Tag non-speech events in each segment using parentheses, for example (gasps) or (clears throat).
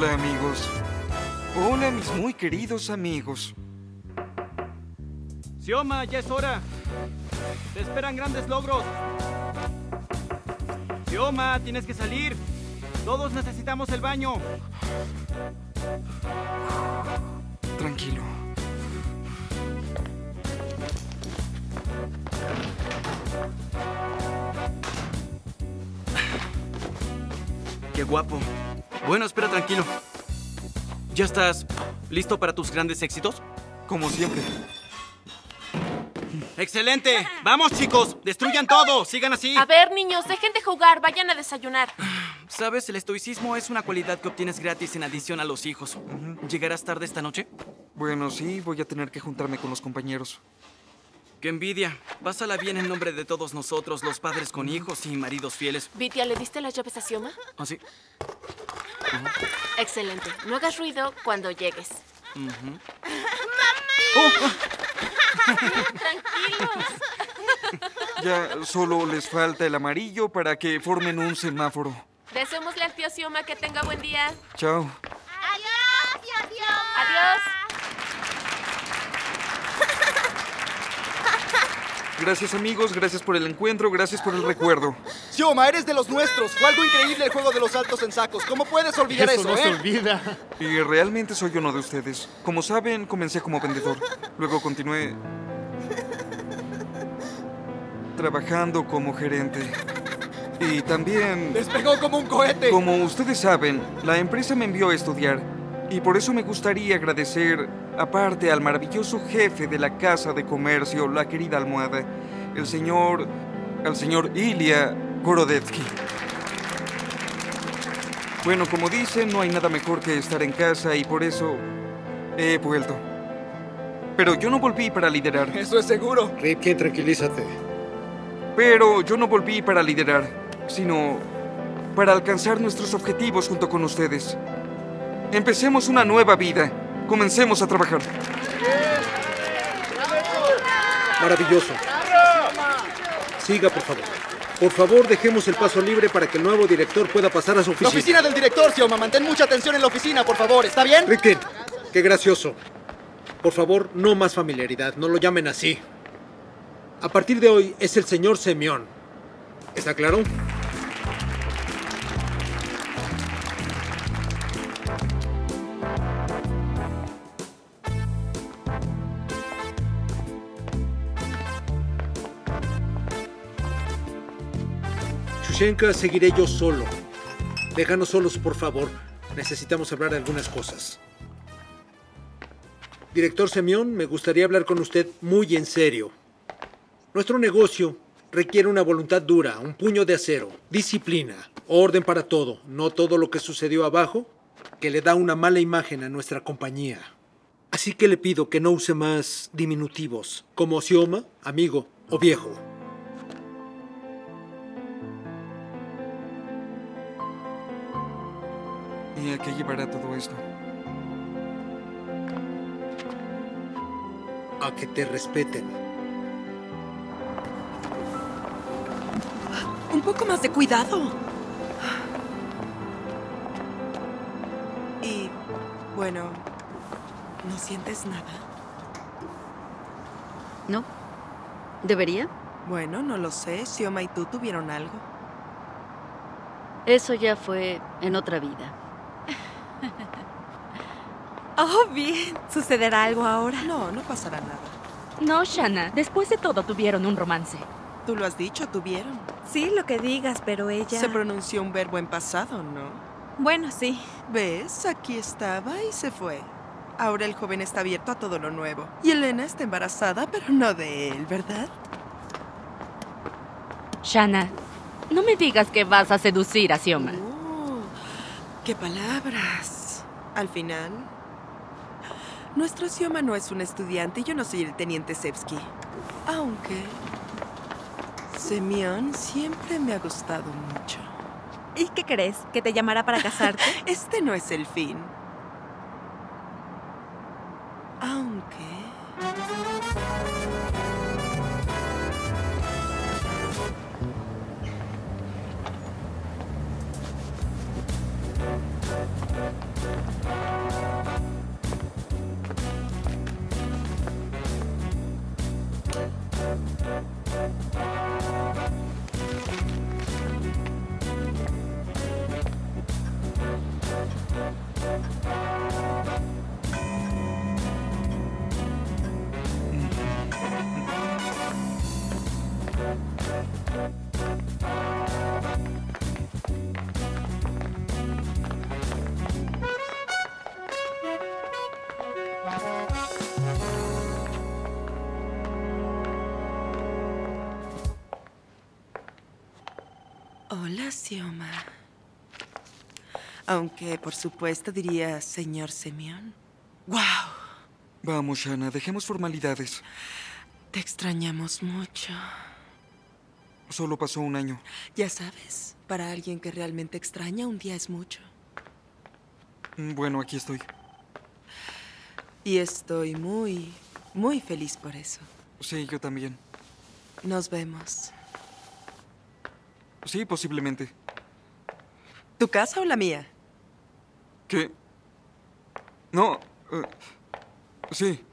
episodio 1. Hola amigos. Hola mis muy queridos amigos. Sioma, ya es hora. Te esperan grandes logros. Sioma, tienes que salir. Todos necesitamos el baño. Tranquilo. Qué guapo. Bueno, espera tranquilo. ¿Ya estás listo para tus grandes éxitos? Como siempre. ¡Excelente! ¡Vamos, chicos! ¡Destruyan todo! ¡Sigan así! A ver, niños, dejen de jugar, vayan a desayunar. ¿Sabes? El estoicismo es una cualidad que obtienes gratis en adición a los hijos. ¿Llegarás tarde esta noche? Bueno, sí, voy a tener que juntarme con los compañeros. ¡Qué envidia! Pásala bien en nombre de todos nosotros, los padres con hijos y maridos fieles. Vitia, ¿le diste las llaves a Sioma? ¿Ah, sí? Excelente. No hagas ruido cuando llegues. Tranquilos. Ya solo les falta el amarillo para que formen un semáforo. Deseémosle al tío Sioma que tenga buen día. Chao. Adiós, adiós. Adiós. Gracias amigos, gracias por el encuentro, gracias por el recuerdo. Sioma, eres de los nuestros. Fue algo increíble el juego de los saltos en sacos. ¿Cómo puedes olvidar eso, no se eh? olvida. Y realmente soy uno de ustedes. Como saben, comencé como vendedor. Luego continué trabajando como gerente. Y también, Despegó como un cohete. como ustedes saben, la empresa me envió a estudiar. Y por eso me gustaría agradecer, aparte al maravilloso jefe de la Casa de Comercio, la querida almohada, el señor... al señor Ilya Gorodetsky. Bueno, como dicen, no hay nada mejor que estar en casa y por eso he vuelto. Pero yo no volví para liderar. (laughs) Eso es seguro. Ripken, tranquilízate. Pero yo no volví para liderar, sino para alcanzar nuestros objetivos junto con ustedes. Empecemos una nueva vida. Comencemos a trabajar. Maravilloso. Siga, por favor. Por favor, dejemos el paso libre para que el nuevo director pueda pasar a su La oficina. oficina del director, Sioma. Mantén mucha atención en la oficina, por favor. ¿Está bien? Ripken, qué gracioso. Por favor, no más familiaridad. No lo llamen así. A partir de hoy es el señor Semyon. ¿Está claro? Seguiré yo solo. Déjanos solos, por favor. Necesitamos hablar de algunas cosas. Director Semyon, me gustaría hablar con usted muy en serio. Nuestro negocio requiere una voluntad dura, un puño de acero, disciplina, orden para todo, no todo lo que sucedió abajo, que le da una mala imagen a nuestra compañía. Así que le pido que no use más diminutivos, como Sioma, amigo o viejo. ¿Y a qué llevará todo esto? A que te respeten. Un poco más de cuidado. Y, bueno, ¿no sientes nada? ¿No? ¿Debería? Bueno, no lo sé. Sioma y tú tuvieron algo. Eso ya fue en otra vida. (laughs) Oh, bien. ¿Sucederá algo ahora? No, no pasará nada. No, Shanna. Después de todo tuvieron un romance. Tú lo has dicho, tuvieron. Sí, lo que digas, pero ella... Se pronunció un verbo en pasado, ¿no? Bueno, sí. ¿Ves? Aquí estaba y se fue. Ahora el joven está abierto a todo lo nuevo. Y Elena está embarazada, pero no de él, ¿verdad? Shanna, no me digas que vas a seducir a Sioma. ¡Qué palabras! Al final, nuestro Sioma no es un estudiante y yo no soy el teniente Sevsky. Aunque, Semyon siempre me ha gustado mucho. ¿Y qué crees? ¿Que te llamará para casarte? (laughs) Este no es el fin. Aunque... Sioma. Aunque, por supuesto, diría señor Semión. ¡Wow! Vamos, Shana, dejemos formalidades. Te extrañamos mucho. Solo pasó un año. Ya sabes, para alguien que realmente extraña, un día es mucho. Bueno, aquí estoy. Y estoy muy, muy feliz por eso. Sí, yo también. Nos vemos. Sí, posiblemente. ¿Tu casa o la mía? ¿Qué? No. eh, sí.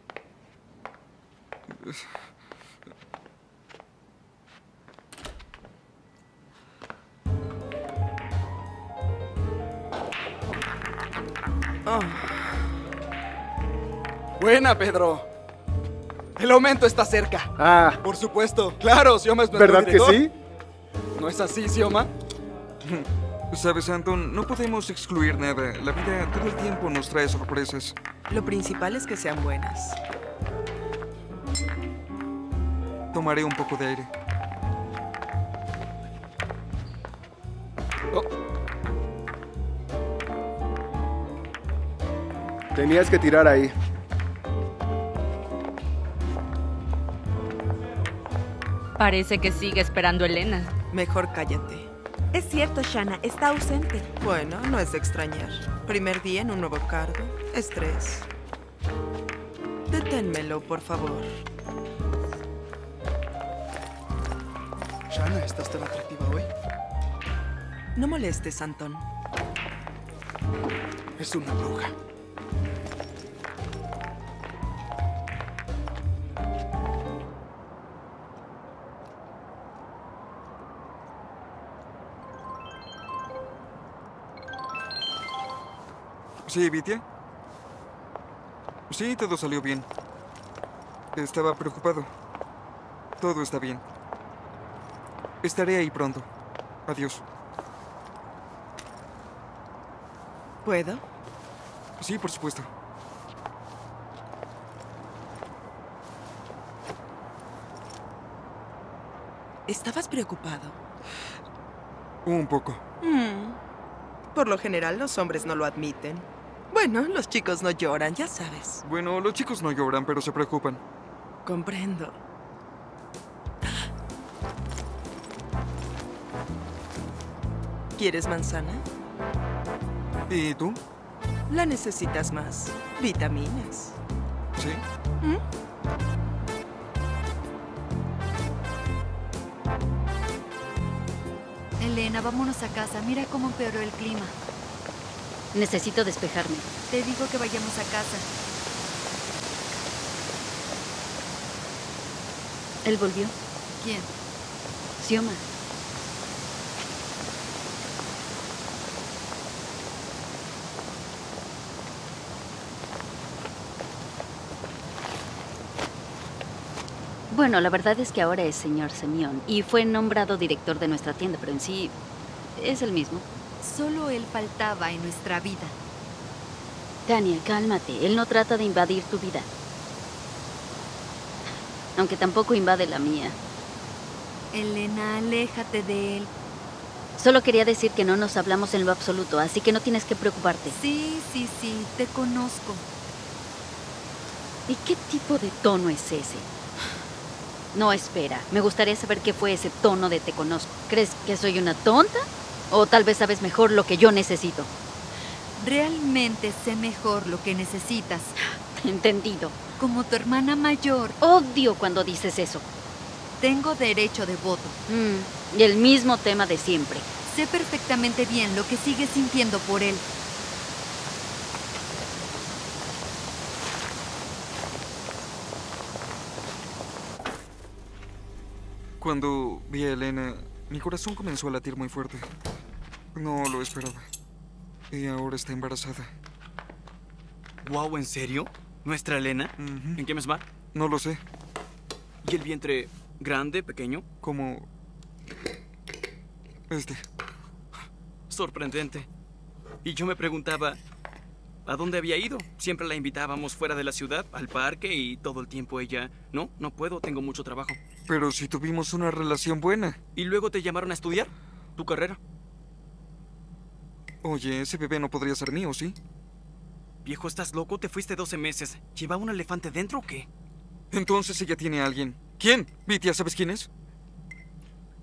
Oh, Buena, Pedro. El aumento está cerca. Ah, Por supuesto. Claro, Sioma es nuestro ¿verdad que sí? ¿No es así, Sioma? Sabes, Anton, no podemos excluir nada. La vida todo el tiempo nos trae sorpresas. lo principal es que sean buenas. Tomaré un poco de aire. Oh, Tenías que tirar ahí. Parece que sigue esperando a Elena. Mejor cállate. Es cierto, Shanna, está ausente. Bueno, no es de extrañar. Primer día en un nuevo cargo. Estrés. Deténmelo, por favor. Shana, ¿estás tan atractiva hoy? No molestes, Anton. Es una bruja. ¿Sí, Vitia? Sí, todo salió bien. Estaba preocupado. Todo está bien. Estaré ahí pronto. Adiós. ¿Puedo? Sí, por supuesto. ¿Estabas preocupado? Un poco. Mm. Por lo general, los hombres no lo admiten. Bueno, los chicos no lloran, ya sabes. Bueno, los chicos no lloran, pero se preocupan. Comprendo. ¿Quieres manzana? ¿Y tú? La necesitas más. Vitaminas. Sí. ¿Mm? Elena, vámonos a casa. Mira cómo empeoró el clima. Necesito despejarme. Te digo que vayamos a casa. ¿Él volvió? ¿Quién? Sioma. Bueno, la verdad es que ahora es señor Semión y fue nombrado director de nuestra tienda, pero en sí es el mismo. Solo él faltaba en nuestra vida. Tania, cálmate. Él no trata de invadir tu vida. Aunque tampoco invade la mía. Elena, aléjate de él. Solo quería decir que no nos hablamos en lo absoluto, así que no tienes que preocuparte. Sí, sí, sí, te conozco. ¿Y qué tipo de tono es ese? No, espera. Me gustaría saber qué fue ese tono de te conozco. ¿Crees que soy una tonta? O tal vez sabes mejor lo que yo necesito. Realmente sé mejor lo que necesitas. (gasps) Entendido. Como tu hermana mayor. Odio cuando dices eso. Tengo derecho de voto. Mm, y el mismo tema de siempre. Sé perfectamente bien lo que sigues sintiendo por él. Cuando vi a Elena, mi corazón comenzó a latir muy fuerte. No lo esperaba. Y ahora está embarazada. Wow, ¿en serio? ¿Nuestra Elena? ¿En qué mes va? No lo sé. ¿Y el vientre grande, pequeño? Como... Este. Sorprendente. Y yo me preguntaba, ¿a dónde había ido? Siempre la invitábamos fuera de la ciudad, al parque, y todo el tiempo ella, no, no puedo, tengo mucho trabajo. Pero si tuvimos una relación buena. ¿Y luego te llamaron a estudiar? ¿Tu carrera? Oye, ese bebé no podría ser mío, ¿sí? Viejo, ¿estás loco? Te fuiste 12 meses. ¿Llevaba un elefante dentro o qué? Entonces ella tiene a alguien. ¿Quién? Vitia, ¿sabes quién es?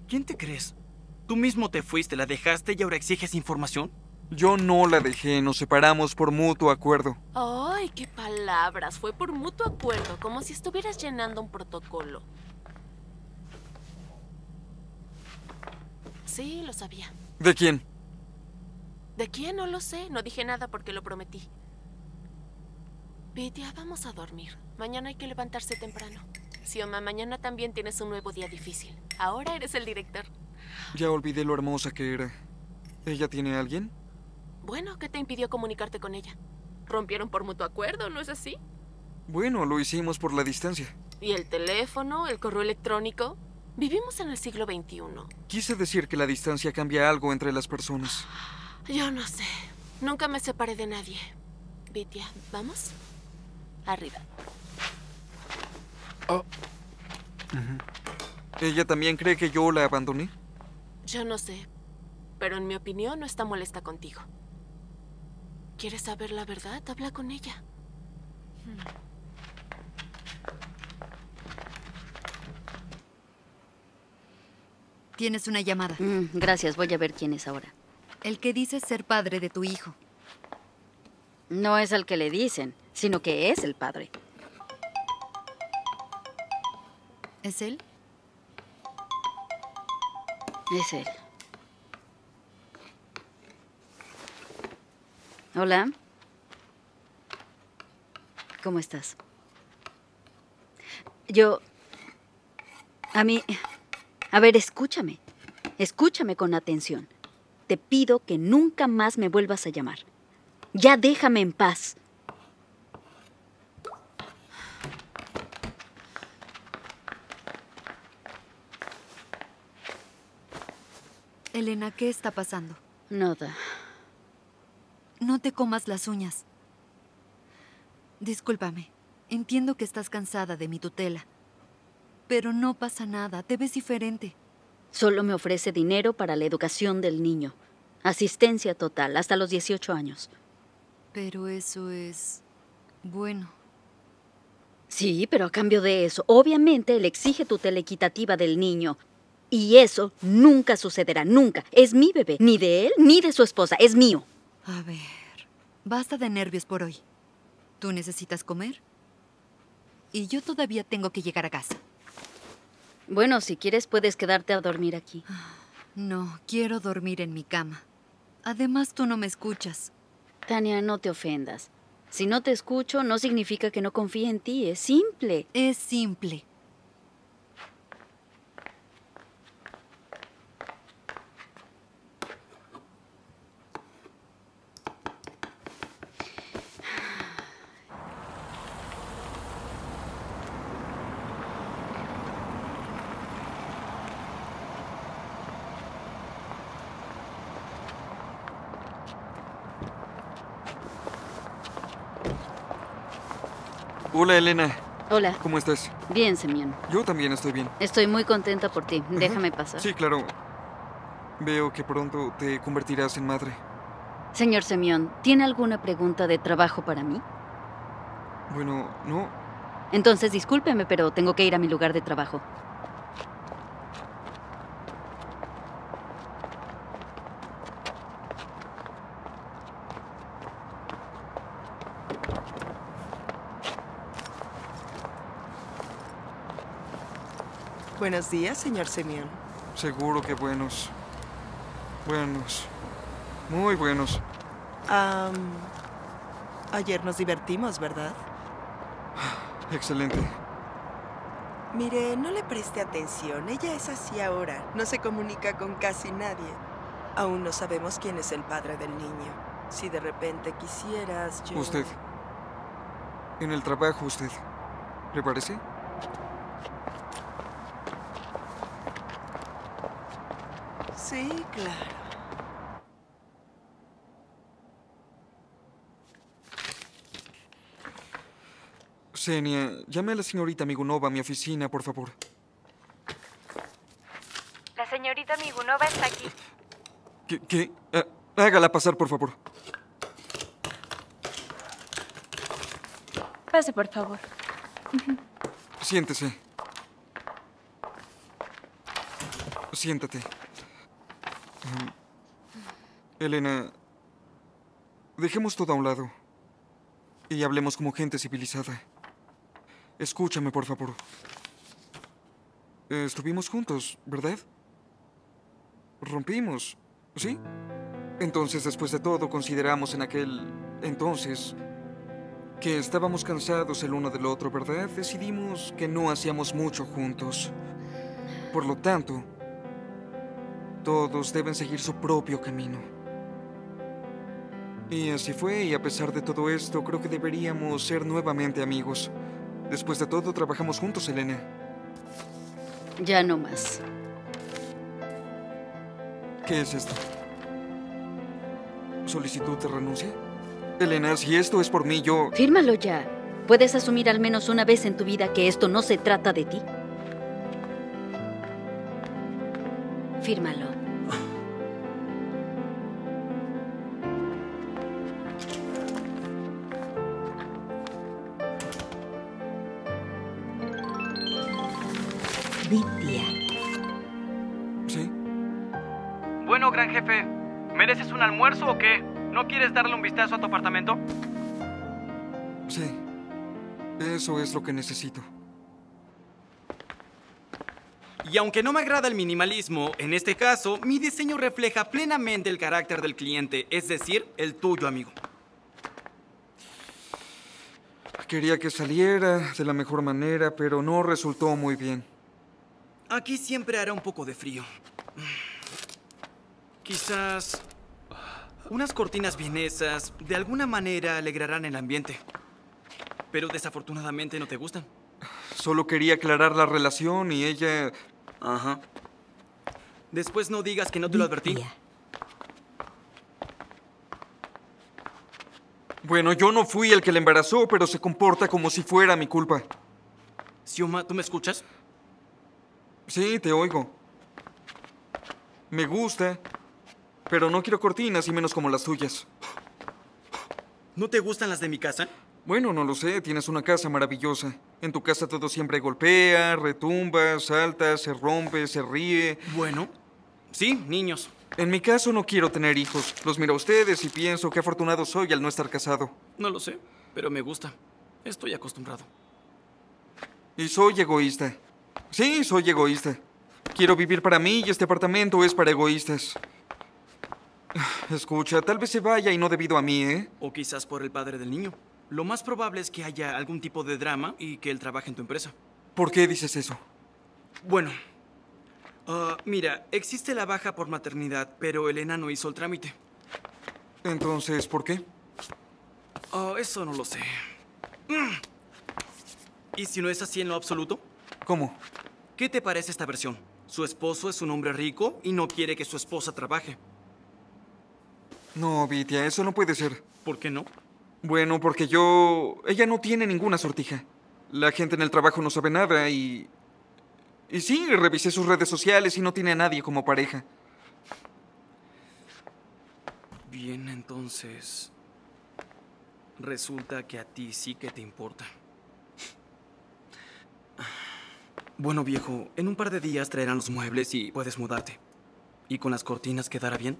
¿Quién te crees? Tú mismo te fuiste, la dejaste y ahora exiges información. Yo no la dejé, nos separamos por mutuo acuerdo. Ay, qué palabras. Fue por mutuo acuerdo, como si estuvieras llenando un protocolo. Sí, lo sabía. ¿De quién? ¿De quién? No lo sé. No dije nada porque lo prometí. Vitia, vamos a dormir. Mañana hay que levantarse temprano. Sioma, mañana también tienes un nuevo día difícil. Ahora eres el director. Ya olvidé lo hermosa que era. ¿Ella tiene a alguien? Bueno, ¿qué te impidió comunicarte con ella? Rompieron por mutuo acuerdo, ¿no es así? Bueno, lo hicimos por la distancia. ¿Y el teléfono, el correo electrónico? Vivimos en el siglo XXI. Quise decir que la distancia cambia algo entre las personas. (gasps) Yo no sé. Nunca me separé de nadie. Vitia, ¿vamos? Arriba. Oh. ¿Ella también cree que yo la abandoné? Yo no sé. Pero en mi opinión no está molesta contigo. ¿Quieres saber la verdad? Habla con ella. Tienes una llamada. Mm, gracias, voy a ver quién es ahora. El que dice ser padre de tu hijo. No es al que le dicen, sino que es el padre. ¿Es él? Es él. Hola. ¿Cómo estás? Yo... A mí... A ver, escúchame. Escúchame con atención. Te pido que nunca más me vuelvas a llamar. Ya déjame en paz. Elena, ¿qué está pasando? Nada. No te comas las uñas. Discúlpame. Entiendo que estás cansada de mi tutela. Pero no pasa nada. Te ves diferente. Solo me ofrece dinero para la educación del niño. Asistencia total, hasta los 18 años. Pero eso es... bueno. Sí, pero a cambio de eso, obviamente él exige tutela equitativa del niño. Y eso nunca sucederá, nunca. Es mi bebé, ni de él ni de su esposa, es mío. A ver, basta de nervios por hoy. ¿Tú necesitas comer? Y yo todavía tengo que llegar a casa. Bueno, si quieres puedes quedarte a dormir aquí. No, quiero dormir en mi cama. Además, tú no me escuchas. Tania, no te ofendas. Si no te escucho, no significa que no confíe en ti. Es simple. Es simple. Hola, Elena. Hola. ¿Cómo estás? Bien, Semyon. Yo también estoy bien. Estoy muy contenta por ti. Déjame pasar. Sí, claro. Veo que pronto te convertirás en madre. Señor Semyon, ¿tiene alguna pregunta de trabajo para mí? Bueno, no. Entonces discúlpeme, pero tengo que ir a mi lugar de trabajo. Buenos días, señor Semyon. Seguro que buenos. Buenos. Muy buenos. Ayer nos divertimos, ¿verdad? (sighs) Excelente. Mire, no le preste atención. Ella es así ahora. No se comunica con casi nadie. Aún no sabemos quién es el padre del niño. Si de repente quisieras, yo... Usted. En el trabajo, usted. ¿Le parece? Sí, claro. Senia, llame a la señorita Migunova a mi oficina, por favor. La señorita Migunova está aquí. ¿Qué? qué? Ah, hágala pasar, por favor. Pase, por favor. Siéntese. Siéntate. Elena, dejemos todo a un lado y hablemos como gente civilizada. Escúchame, por favor. Estuvimos juntos, ¿verdad? Rompimos, ¿sí? Entonces, después de todo, consideramos en aquel entonces que estábamos cansados el uno del otro, ¿verdad? Decidimos que no hacíamos mucho juntos. Por lo tanto, todos deben seguir su propio camino. Y así fue, y a pesar de todo esto, creo que deberíamos ser nuevamente amigos. Después de todo, trabajamos juntos, Elena. Ya no más. ¿Qué es esto? ¿Solicitud de renuncia? Elena, si esto es por mí, yo... Fírmalo ya. ¿Puedes asumir al menos una vez en tu vida que esto no se trata de ti? Fírmalo. Gran jefe, ¿mereces un almuerzo o qué? ¿No quieres darle un vistazo a tu apartamento? Sí. Eso es lo que necesito. Y aunque no me agrada el minimalismo, en este caso, mi diseño refleja plenamente el carácter del cliente, es decir, el tuyo, amigo. Quería que saliera de la mejor manera, pero no resultó muy bien. Aquí siempre hará un poco de frío. Quizás unas cortinas vienesas de alguna manera alegrarán el ambiente. Pero desafortunadamente no te gustan. Solo quería aclarar la relación y ella... Ajá. Después no digas que no te lo advertí. Bueno, yo no fui el que la embarazó, pero se comporta como si fuera mi culpa. Sioma, ¿tú me escuchas? Sí, te oigo. Me gusta, pero no quiero cortinas y menos como las tuyas. ¿No te gustan las de mi casa? Bueno, no lo sé, tienes una casa maravillosa. En tu casa todo siempre golpea, retumba, salta, se rompe, se ríe. Bueno, sí, niños. En mi caso no quiero tener hijos. Los miro a ustedes y pienso qué afortunado soy al no estar casado. No lo sé, pero me gusta. Estoy acostumbrado. Y soy egoísta. Sí, soy egoísta. Quiero vivir para mí y este apartamento es para egoístas. Escucha, tal vez se vaya y no debido a mí, ¿eh? O quizás por el padre del niño. Lo más probable es que haya algún tipo de drama y que él trabaje en tu empresa. ¿Por qué dices eso? Bueno, ah, mira, existe la baja por maternidad, pero Elena no hizo el trámite. Entonces, ¿por qué? Ah, eso no lo sé. Mm. ¿Y si no es así en lo absoluto? ¿Cómo? ¿Qué te parece esta versión? Su esposo es un hombre rico y no quiere que su esposa trabaje. No, Vitia, eso no puede ser. ¿Por qué no? Bueno, porque yo... Ella no tiene ninguna sortija. La gente en el trabajo no sabe nada y... Y sí, revisé sus redes sociales y no tiene a nadie como pareja. Bien, entonces... Resulta que a ti sí que te importa. Bueno, viejo, en un par de días traerán los muebles y puedes mudarte. ¿Y con las cortinas quedará bien?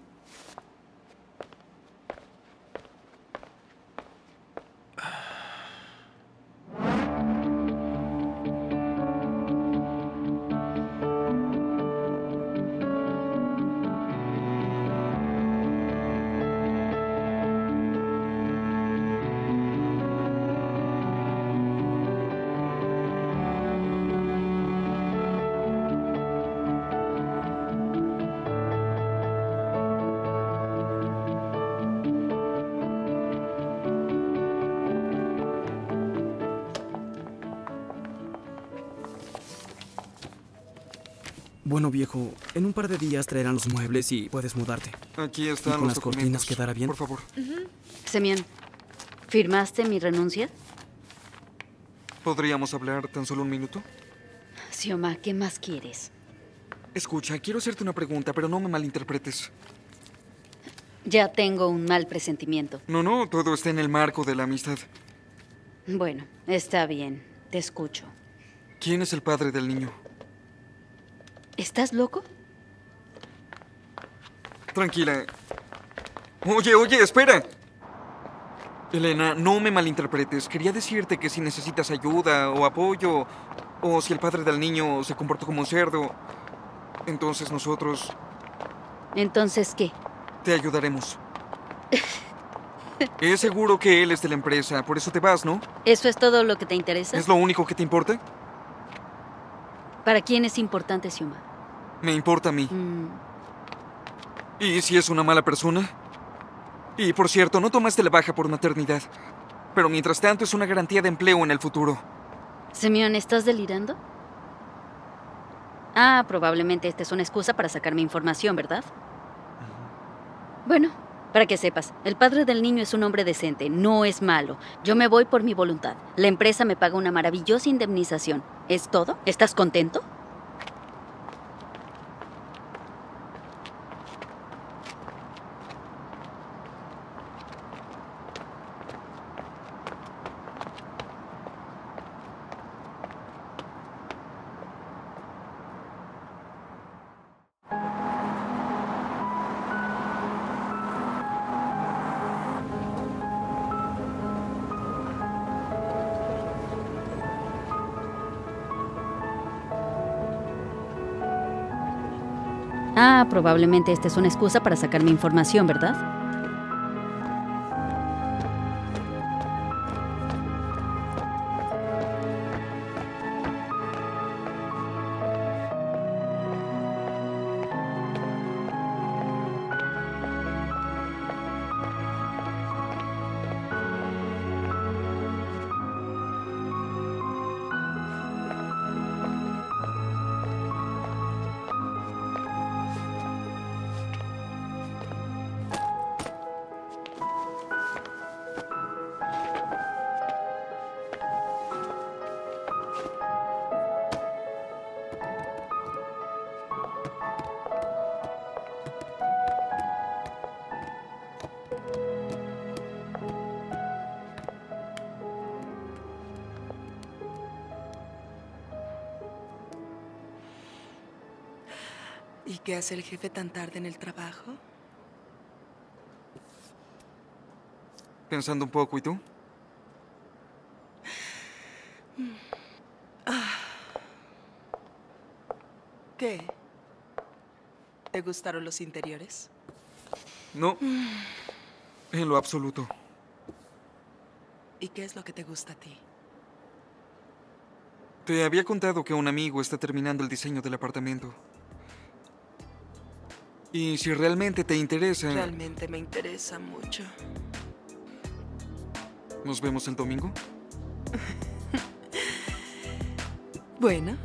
De días traerán los muebles y puedes mudarte. Aquí ¿Y están con los las cortinas documentos. quedará bien? Por favor. Semyon, ¿firmaste mi renuncia? ¿Podríamos hablar tan solo un minuto? Sioma, ¿qué más quieres? Escucha, quiero hacerte una pregunta, pero no me malinterpretes. Ya tengo un mal presentimiento. No, no, todo está en el marco de la amistad. Bueno, está bien. Te escucho. ¿Quién es el padre del niño? ¿Estás loco? Tranquila. Oye, oye, espera. Elena, no me malinterpretes. Quería decirte que si necesitas ayuda o apoyo, o si el padre del niño se comportó como un cerdo, entonces nosotros Entonces, ¿qué? te ayudaremos. (laughs) Es seguro que él es de la empresa, por eso te vas, ¿no? ¿Eso es todo lo que te interesa? ¿Es lo único que te importa? ¿Para quién es importante, Sioma? Me importa a mí. Mm, ¿Y si es una mala persona? Y por cierto, no tomaste la baja por maternidad. Pero mientras tanto es una garantía de empleo en el futuro. Semyon, ¿estás delirando? Ah, probablemente esta es una excusa para sacarme información, ¿verdad? Bueno, para que sepas, el padre del niño es un hombre decente, no es malo. Yo me voy por mi voluntad. La empresa me paga una maravillosa indemnización. ¿Es todo? ¿Estás contento? Probablemente esta es una excusa para sacarme información, ¿verdad? Hace el jefe tan tarde en el trabajo? Pensando un poco, ¿y tú? ¿Qué? ¿Te gustaron los interiores? No. En lo absoluto. ¿Y qué es lo que te gusta a ti? Te había contado que un amigo está terminando el diseño del apartamento. Y si realmente te interesa, Realmente me interesa mucho. ¿nos vemos el domingo? (laughs) Bueno.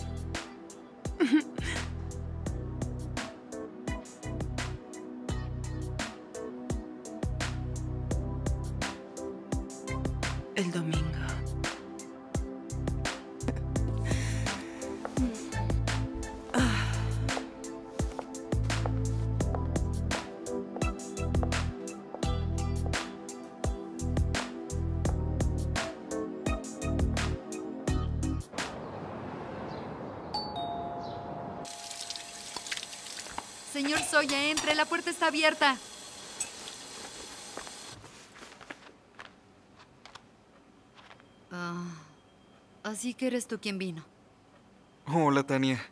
Señor Soya, entre, la puerta está abierta. Ah, así que eres tú quien vino. Hola, Tania.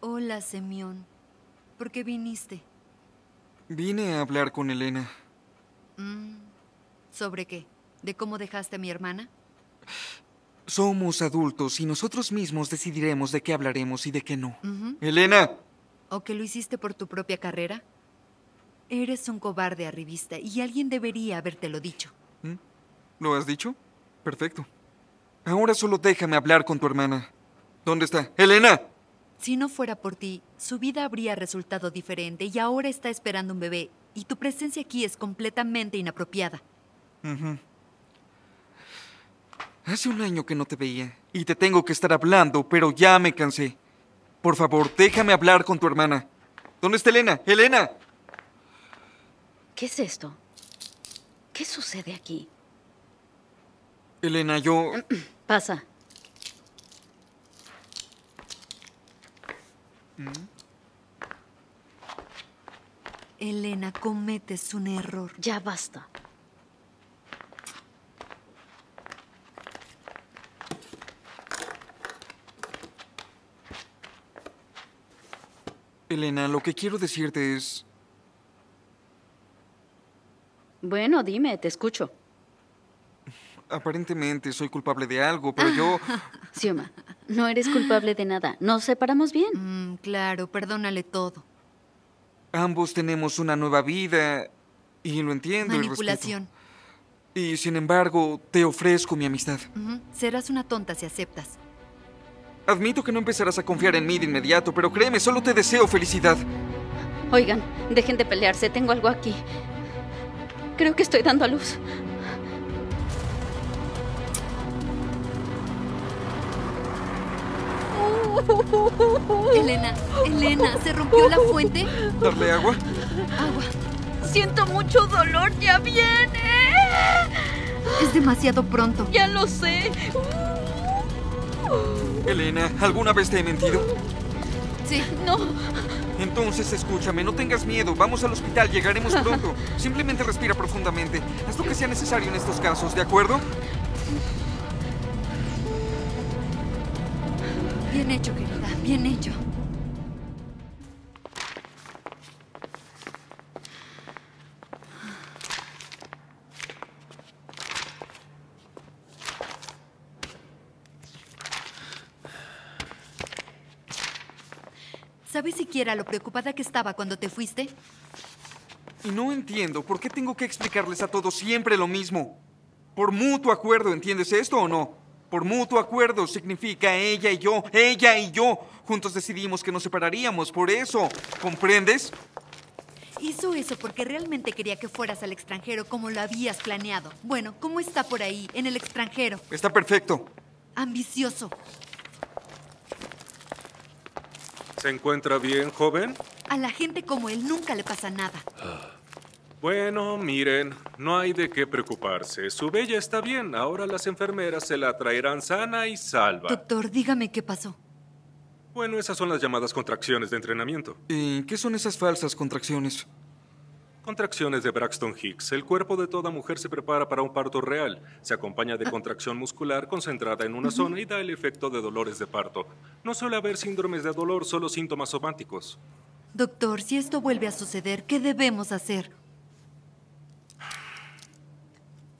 Hola, Semión. ¿Por qué viniste? Vine a hablar con Elena. Mm, ¿Sobre qué? ¿De cómo dejaste a mi hermana? Somos adultos y nosotros mismos decidiremos de qué hablaremos y de qué no. Elena, ¿O que lo hiciste por tu propia carrera? Eres un cobarde arribista y alguien debería habértelo dicho. ¿lo has dicho? Perfecto. Ahora solo déjame hablar con tu hermana. ¿Dónde está? Elena. Si no fuera por ti, su vida habría resultado diferente y ahora está esperando un bebé. Y tu presencia aquí es completamente inapropiada. Ujú. Hace un año que no te veía y te tengo que estar hablando, pero ya me cansé. Por favor, déjame hablar con tu hermana. ¿Dónde está Elena? ¡Elena! ¿Qué es esto? ¿Qué sucede aquí? Elena, yo... (clears throat) Pasa. Elena, cometes un error. Ya basta. Elena, lo que quiero decirte es... Bueno, dime, te escucho. Aparentemente soy culpable de algo, pero yo... (laughs) Sioma, no eres culpable de nada. Nos separamos bien. Mm, claro, perdónale todo. Ambos tenemos una nueva vida y lo entiendo y respeto. Manipulación. Y sin embargo, te ofrezco mi amistad. Serás una tonta si aceptas. Admito que no empezarás a confiar en mí de inmediato, pero créeme, solo te deseo felicidad. Oigan, dejen de pelearse. Tengo algo aquí. Creo que estoy dando a luz. Elena, Elena, ¿se rompió la fuente? ¿Darle agua? Agua. Siento mucho dolor. Ya viene. Es demasiado pronto. Ya lo sé. Elena, ¿alguna vez te he mentido? Sí. No. Entonces escúchame, no tengas miedo. Vamos al hospital, llegaremos pronto. Simplemente respira profundamente. Haz lo que sea necesario en estos casos, ¿de acuerdo? Bien hecho, querida. Bien hecho. ¿Sabes siquiera lo preocupada que estaba cuando te fuiste? Y no entiendo por qué tengo que explicarles a todos siempre lo mismo. Por mutuo acuerdo, ¿entiendes esto o no? Por mutuo acuerdo significa ella y yo, ella y yo. Juntos decidimos que nos separaríamos, por eso. ¿Comprendes? Hizo eso porque realmente quería que fueras al extranjero como lo habías planeado. Bueno, ¿cómo está por ahí, en el extranjero? Está perfecto. Ambicioso. ¿Se encuentra bien, joven? A la gente como él nunca le pasa nada. Bueno, miren, no hay de qué preocuparse. Su bella está bien. Ahora las enfermeras se la traerán sana y salva. Doctor, dígame qué pasó. Bueno, esas son las llamadas contracciones de entrenamiento. ¿Y qué son esas falsas contracciones? Contracciones de Braxton Hicks. El cuerpo de toda mujer se prepara para un parto real. Se acompaña Ah. de contracción muscular concentrada en una zona y da el efecto de dolores de parto. No suele haber síndromes de dolor, solo síntomas somáticos. Doctor, si esto vuelve a suceder, ¿qué debemos hacer?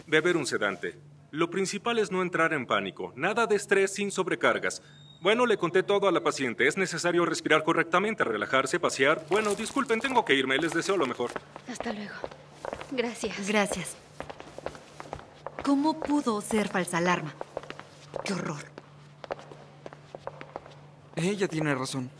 Beber un sedante. Lo principal es no entrar en pánico. Nada de estrés sin sobrecargas. Bueno, le conté todo a la paciente. Es necesario respirar correctamente, relajarse, pasear. Bueno, disculpen, tengo que irme. Les deseo lo mejor. Hasta luego. Gracias. Gracias. ¿Cómo pudo ser falsa alarma? ¡Qué horror! Ella tiene razón.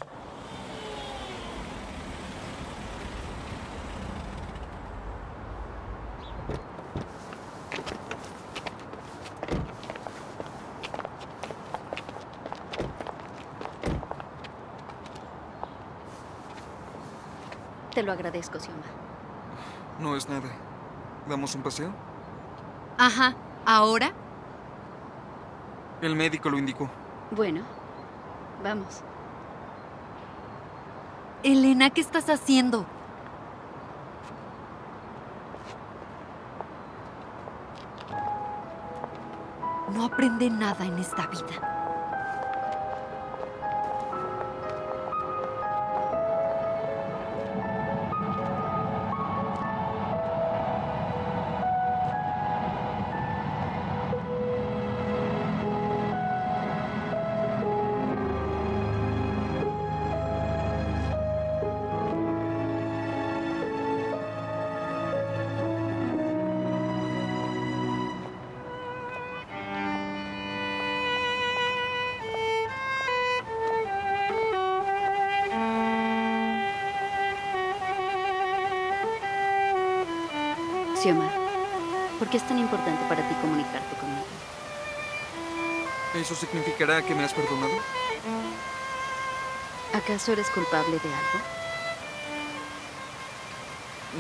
Te lo agradezco, Sioma. No es nada. ¿Damos un paseo? Ajá. ¿Ahora? El médico lo indicó. Bueno, vamos. Elena, ¿qué estás haciendo? No aprende nada en esta vida. Xioma, ¿por qué es tan importante para ti comunicarte conmigo? ¿Eso significará que me has perdonado? ¿Acaso eres culpable de algo?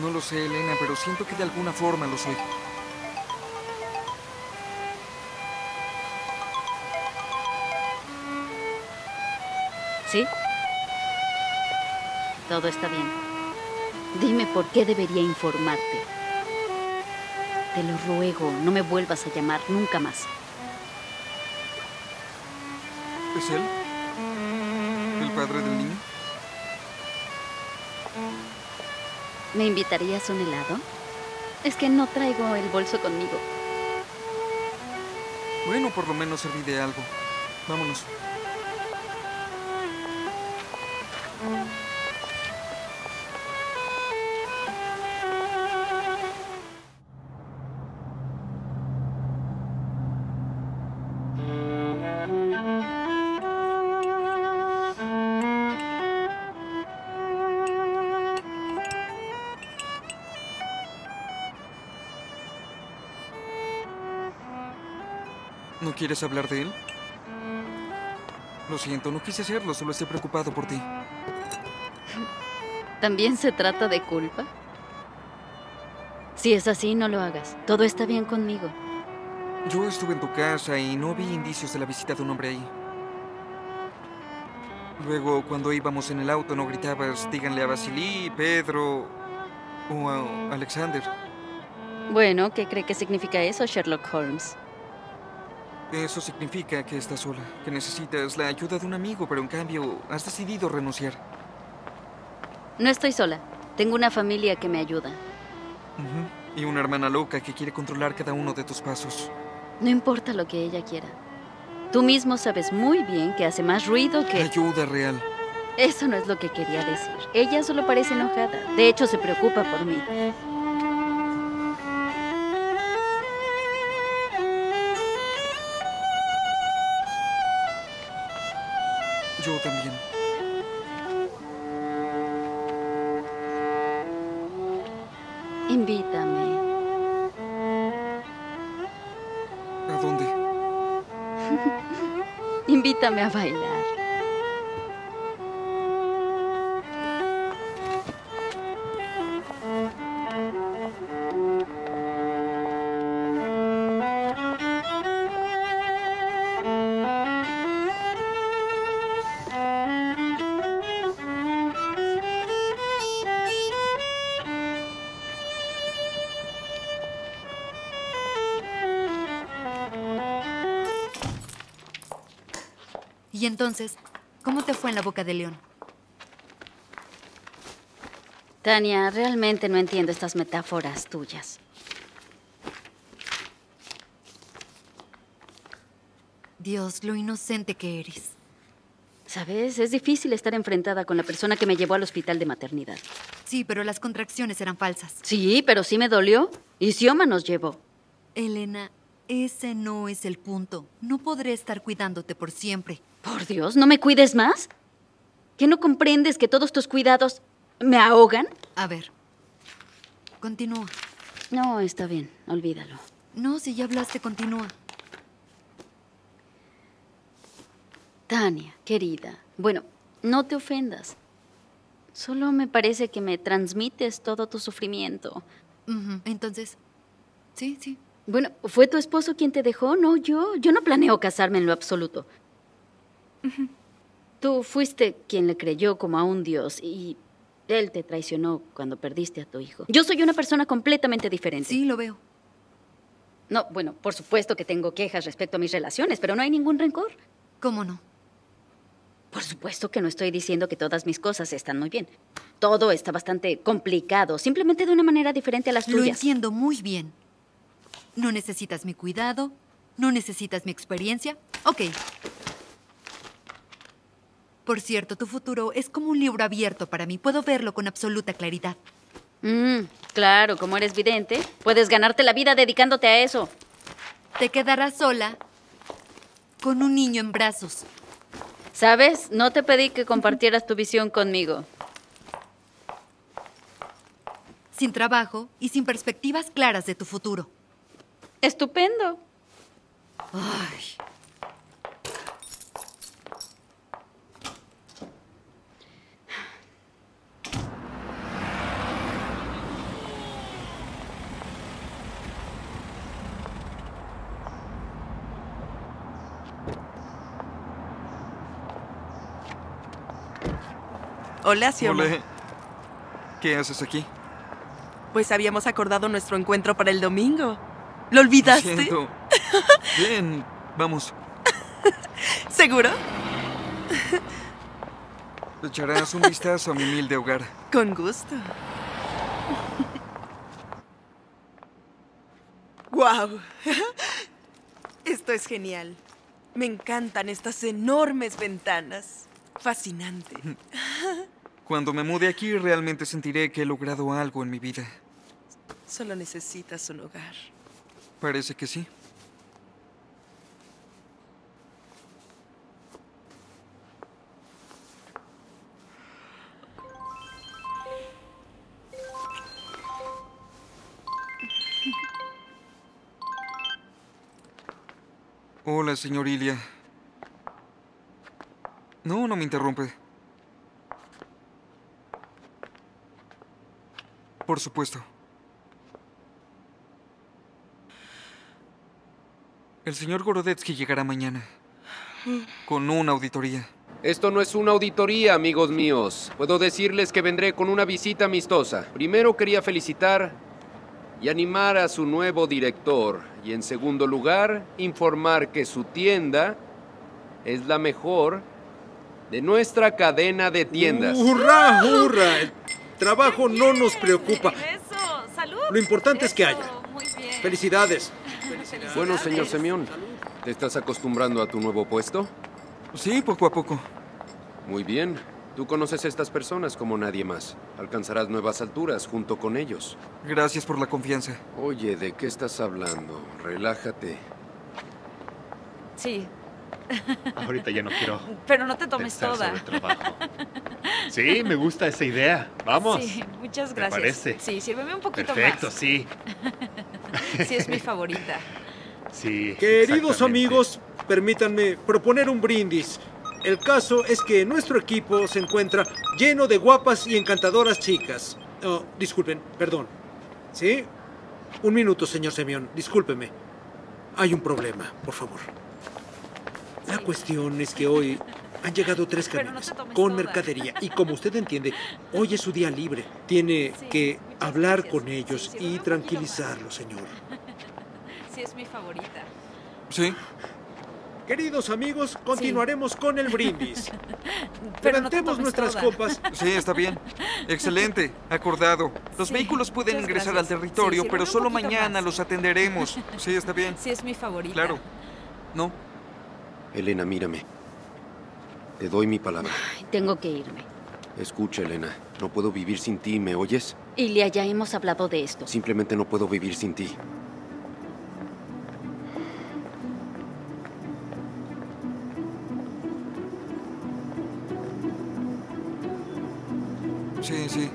No lo sé, Elena, pero siento que de alguna forma lo soy. ¿Sí? Todo está bien. Dime por qué debería informarte. Te lo ruego, no me vuelvas a llamar nunca más. ¿Es él? ¿El padre del niño? ¿Me invitarías un helado? Es que no traigo el bolso conmigo. Bueno, por lo menos serví de algo. Vámonos. Quieres hablar de él? Lo siento, no quise hacerlo, solo estoy preocupado por ti. ¿También se trata de culpa? Si es así, no lo hagas. Todo está bien conmigo. Yo estuve en tu casa y no vi indicios de la visita de un hombre ahí. Luego, cuando íbamos en el auto, no gritabas, díganle a Basilí, Pedro o a Alexander. Bueno, ¿qué cree que significa eso, Sherlock Holmes? Eso significa que estás sola, que necesitas la ayuda de un amigo, pero en cambio has decidido renunciar. No estoy sola. Tengo una familia que me ayuda. Y una hermana loca que quiere controlar cada uno de tus pasos. No importa lo que ella quiera. Tú mismo sabes muy bien que hace más ruido que... Ayuda real. Eso no es lo que quería decir. Ella solo parece enojada. De hecho, se preocupa por mí. Entonces, ¿cómo te fue en la boca de león? Tania, realmente no entiendo estas metáforas tuyas. Dios, lo inocente que eres. ¿Sabes? Es difícil estar enfrentada con la persona que me llevó al hospital de maternidad. Sí, pero las contracciones eran falsas. Sí, pero sí me dolió. Y Sioma nos llevó. Elena, ese no es el punto. No podré estar cuidándote por siempre. Por Dios, ¿no me cuides más? ¿Que no comprendes que todos tus cuidados me ahogan? A ver. Continúa. No, está bien, olvídalo. No, si ya hablaste, continúa. Tania, querida. Bueno, no te ofendas. Solo me parece que me transmites todo tu sufrimiento. Entonces, sí, sí. Bueno, ¿fue tu esposo quien te dejó? No, yo. Yo no planeo casarme en lo absoluto. Tú fuiste quien le creyó como a un dios y él te traicionó cuando perdiste a tu hijo. Yo soy una persona completamente diferente. Sí, lo veo. No, bueno, por supuesto que tengo quejas respecto a mis relaciones, pero no hay ningún rencor. ¿Cómo no? Por supuesto que no estoy diciendo que todas mis cosas están muy bien. Todo está bastante complicado, simplemente de una manera diferente a las Lo tuyas. entiendo muy bien. No necesitas mi cuidado, no necesitas mi experiencia. Ok. Por cierto, tu futuro es como un libro abierto para mí. Puedo verlo con absoluta claridad. Mm, claro, como eres vidente, puedes ganarte la vida dedicándote a eso. Te quedarás sola con un niño en brazos. ¿Sabes? No te pedí que compartieras tu visión conmigo. sin trabajo y sin perspectivas claras de tu futuro. Estupendo. Ay. Hola, Sioma. Hola. ¿Qué haces aquí? Pues habíamos acordado nuestro encuentro para el domingo. ¿Lo olvidaste? Lo siento. (laughs) Bien, vamos. ¿Seguro? Echarás un vistazo a mi humilde hogar. Con gusto. ¡Wow! Esto es genial. Me encantan estas enormes ventanas. Fascinante. (laughs) Cuando me mude aquí, realmente sentiré que he logrado algo en mi vida. Solo necesitas un hogar. Parece que sí. Hola, señor Ilia. No, no me interrumpe. Por supuesto. El señor Gorodetsky llegará mañana. Con una auditoría. Esto no es una auditoría, amigos míos. Puedo decirles que vendré con una visita amistosa. Primero quería felicitar y animar a su nuevo director. Y en segundo lugar, informar que su tienda es la mejor de nuestra cadena de tiendas. ¡Hurra, hurra! El trabajo no nos preocupa. Eso, salud. Lo importante es que haya. Felicidades. Bueno, señor Semyon, ¿te estás acostumbrando a tu nuevo puesto? Sí, poco a poco. Muy bien. Tú conoces a estas personas como nadie más. Alcanzarás nuevas alturas junto con ellos. Gracias por la confianza. Oye, ¿de qué estás hablando? Relájate. Sí, Ahorita ya no quiero. pero no te tomes toda. Sí, me gusta esa idea. Vamos. Sí, muchas ¿Te gracias. parece? Sí, sírveme un poquito Perfecto, más. sí. (laughs) Sí, es mi favorita. Sí. Queridos amigos, permítanme proponer un brindis. El caso es que nuestro equipo se encuentra lleno de guapas y encantadoras chicas. Oh, disculpen, perdón. ¿Sí? Un minuto, señor Semyon. Discúlpeme. Hay un problema, por favor. La cuestión es que hoy han llegado tres no camiones con toda. mercadería y como usted entiende, hoy es su día libre. Tiene que hablar con ellos y tranquilizarlos, señor. (laughs) Sí, es mi favorita. Sí. Queridos amigos, continuaremos con el brindis. (laughs) Pero Levantemos nuestras toda. copas. Sí, está bien. Excelente. Acordado. Los Sí, vehículos pueden ingresar gracias. al territorio, Sí, pero solo mañana más. los atenderemos. Sí, está bien. Sí, es mi favorita. Claro. No. Elena, mírame. Te doy mi palabra. Tengo que irme. Escucha, Elena. No puedo vivir sin ti, ¿me oyes? Ilia, ya hemos hablado de esto. Simplemente no puedo vivir sin ti. Sí, sí.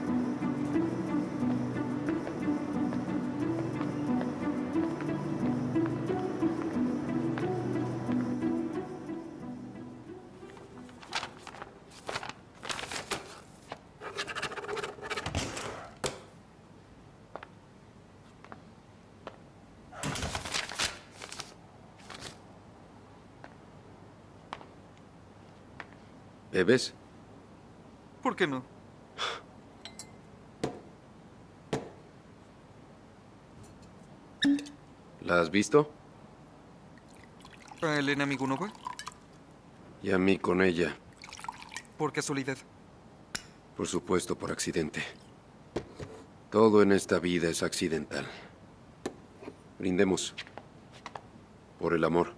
¿Bebes? ¿Por qué no? ¿La has visto? ¿A Elena Migunova? Y a mí con ella. Por casualidad. Por supuesto, por accidente. Todo en esta vida es accidental. Brindemos. Por el amor.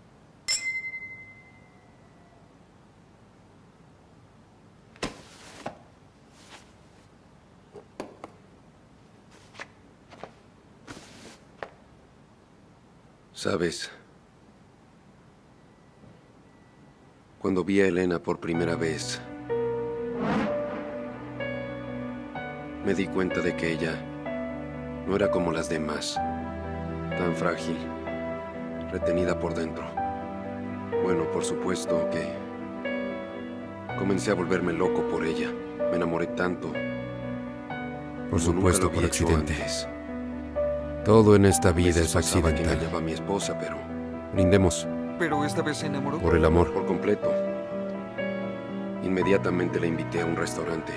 Sabes, cuando vi a Elena por primera vez, me di cuenta de que ella No era como las demás. Tan frágil. Retenida por dentro. Bueno, por supuesto que... Comencé a volverme loco por ella. Me enamoré tanto. Por supuesto, por había hecho accidente. antes. Todo en esta vida es que accidental. a mi esposa, pero... Brindemos. Pero esta vez se enamoró. Por el amor. Por completo. Inmediatamente la invité a un restaurante.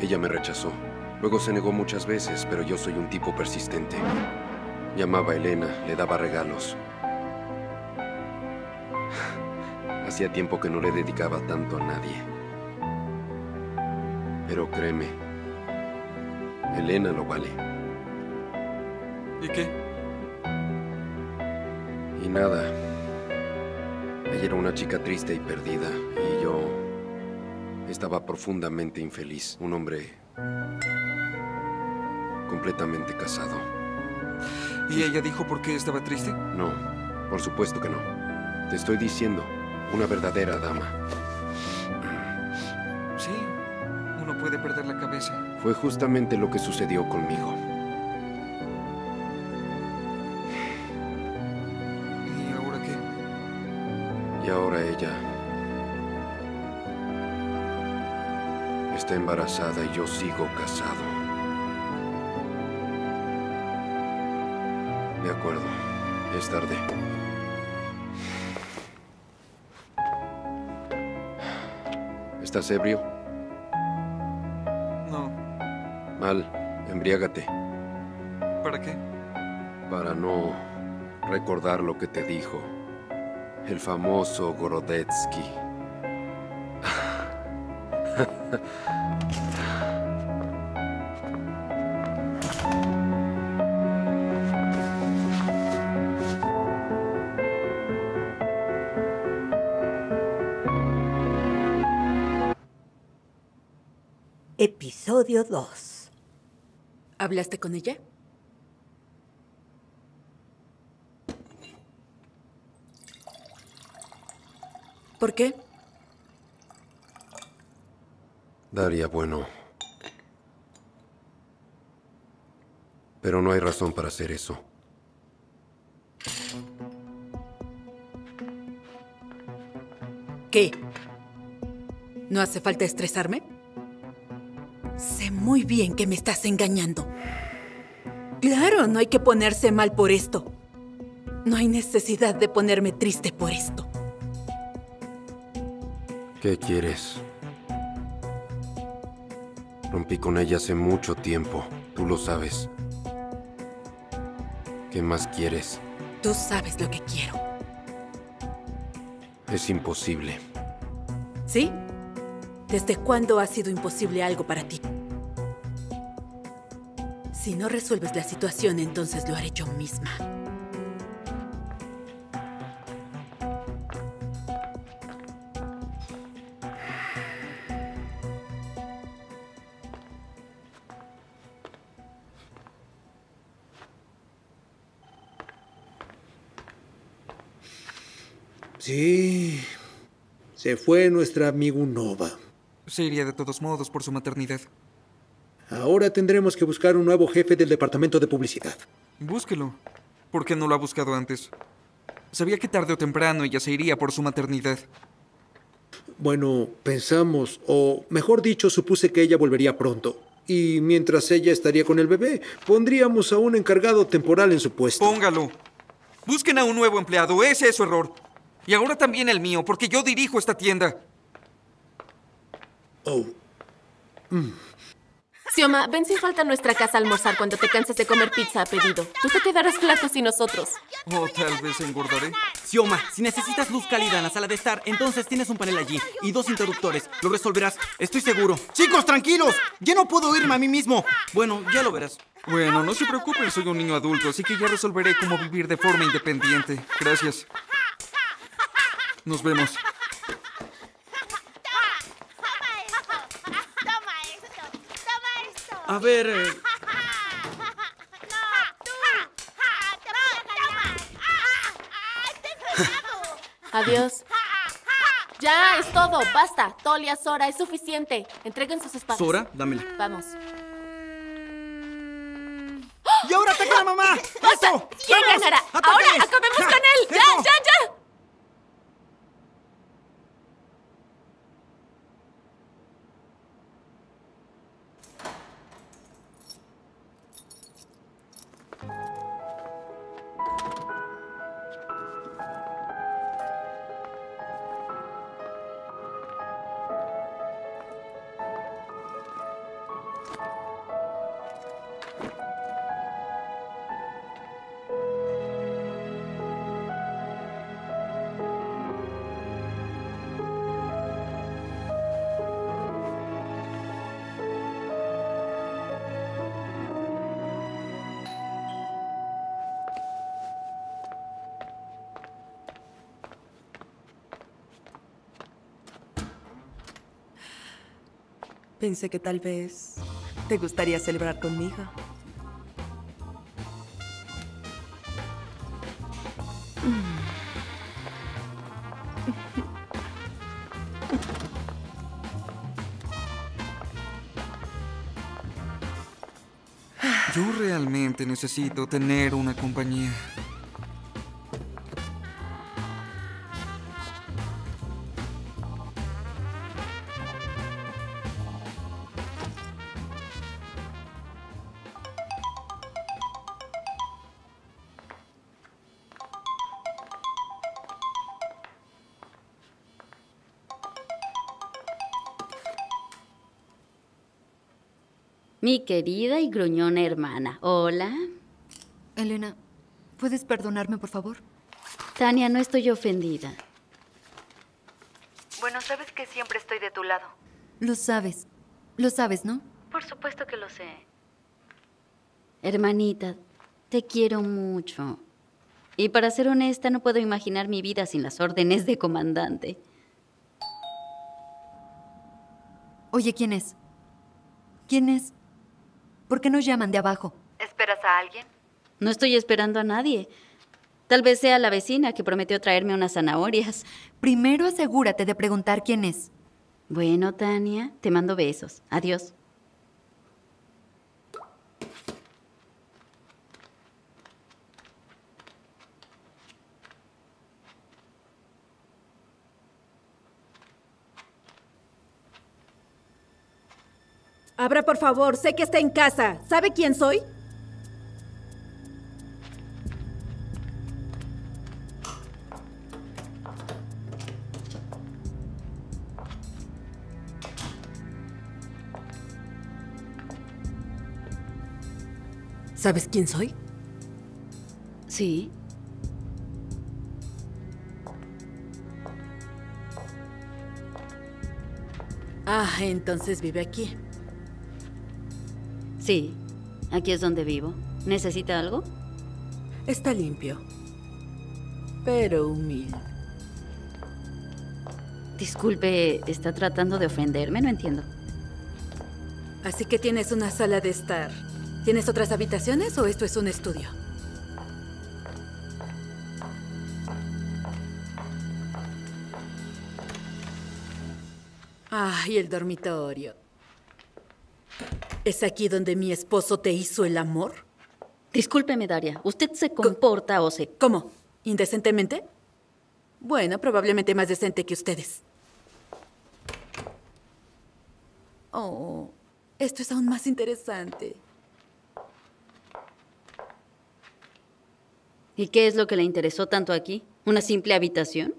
Ella me rechazó. Luego se negó muchas veces, pero yo soy un tipo persistente. Llamaba a Elena, le daba regalos. Hacía tiempo que no le dedicaba tanto a nadie. Pero créeme, Elena lo vale. ¿Y qué? Y nada. Ella era una chica triste y perdida, y yo estaba profundamente infeliz. Un hombre completamente casado. ¿Y ella dijo por qué estaba triste? No, por supuesto que no. Te estoy diciendo, una verdadera dama. Sí, uno puede perder la cabeza. Fue justamente lo que sucedió conmigo. Está embarazada y yo sigo casado. De acuerdo, es tarde. ¿Estás ebrio? No. Mal, embriágate. ¿Para qué? Para no recordar lo que te dijo el famoso Gorodetsky. Episodio 2. ¿Hablaste con ella? ¿Por qué? Daría bueno. Pero no hay razón para hacer eso. ¿Qué? ¿No hace falta estresarme? Sé muy bien que me estás engañando. Claro, no hay que ponerse mal por esto. No hay necesidad de ponerme triste por esto. ¿Qué quieres? Rompí con ella hace mucho tiempo. Tú lo sabes. ¿Qué más quieres? Tú sabes lo que quiero. Es imposible. ¿Sí? ¿Desde cuándo ha sido imposible algo para ti? Si no resuelves la situación, entonces lo haré yo misma. Se fue nuestra amigo Nova. Se iría de todos modos por su maternidad. Ahora tendremos que buscar un nuevo jefe del departamento de publicidad. Búsquelo. ¿Por qué no lo ha buscado antes? Sabía que tarde o temprano ella se iría por su maternidad. Bueno, pensamos, o mejor dicho, supuse que ella volvería pronto. Y mientras ella estaría con el bebé, pondríamos a un encargado temporal en su puesto. Póngalo. Busquen a un nuevo empleado. Ese es su error. Y ahora también el mío, porque yo dirijo esta tienda. Oh. Sioma, ven sin falta a nuestra casa a almorzar cuando te canses de comer pizza a pedido. Tú te quedarás flaco sin nosotros. O tal vez engordaré. Sioma, si necesitas luz cálida en la sala de estar, entonces tienes un panel allí y dos interruptores. Lo resolverás, estoy seguro. Chicos, tranquilos. Ya no puedo oírme a mí mismo. Bueno, ya lo verás. Bueno, no se preocupen, soy un niño adulto, así que ya resolveré cómo vivir de forma independiente. Gracias. Nos vemos. A ver... eh, Adiós. Ya, es todo. Basta. Tolia, Sora, es suficiente. Entreguen sus espadas. Sora, dámela. Vamos. ¡Ya ¡Ya! ¡Eso! ¿Quién ¡Vamos! ganará? ¡Ahora! ¡Acabemos con él! ¡Ya, ya, ya! Pensé que tal vez te gustaría celebrar conmigo. Yo realmente necesito tener una compañía. Querida y gruñona hermana. Hola. Elena, ¿puedes perdonarme, por favor? Tania, no estoy ofendida. Bueno, sabes que siempre estoy de tu lado. Lo sabes. Lo sabes, ¿no? Por supuesto que lo sé. Hermanita, te quiero mucho. Y para ser honesta, no puedo imaginar mi vida sin las órdenes de comandante. Oye, ¿quién es? ¿Quién es? ¿Por qué nos llaman de abajo? ¿Esperas a alguien? No estoy esperando a nadie. Tal vez sea la vecina que prometió traerme unas zanahorias. Primero asegúrate de preguntar quién es. Bueno, Tania, te mando besos. Adiós. Abra, por favor. Sé que está en casa. ¿Sabe quién soy? ¿Sabes quién soy? Sí. Ah, entonces vive aquí. Sí. Aquí es donde vivo. ¿Necesita algo? Está limpio. Pero humilde. Disculpe, ¿está tratando de ofenderme? No entiendo. Así que tienes una sala de estar. ¿Tienes otras habitaciones o esto es un estudio? Ah, y el dormitorio. ¿Es aquí donde mi esposo te hizo el amor? Discúlpeme, Daria. ¿Usted se comporta o se... ¿Cómo? ¿Indecentemente? Bueno, probablemente más decente que ustedes. Oh, esto es aún más interesante. ¿Y qué es lo que le interesó tanto aquí? ¿Una simple habitación?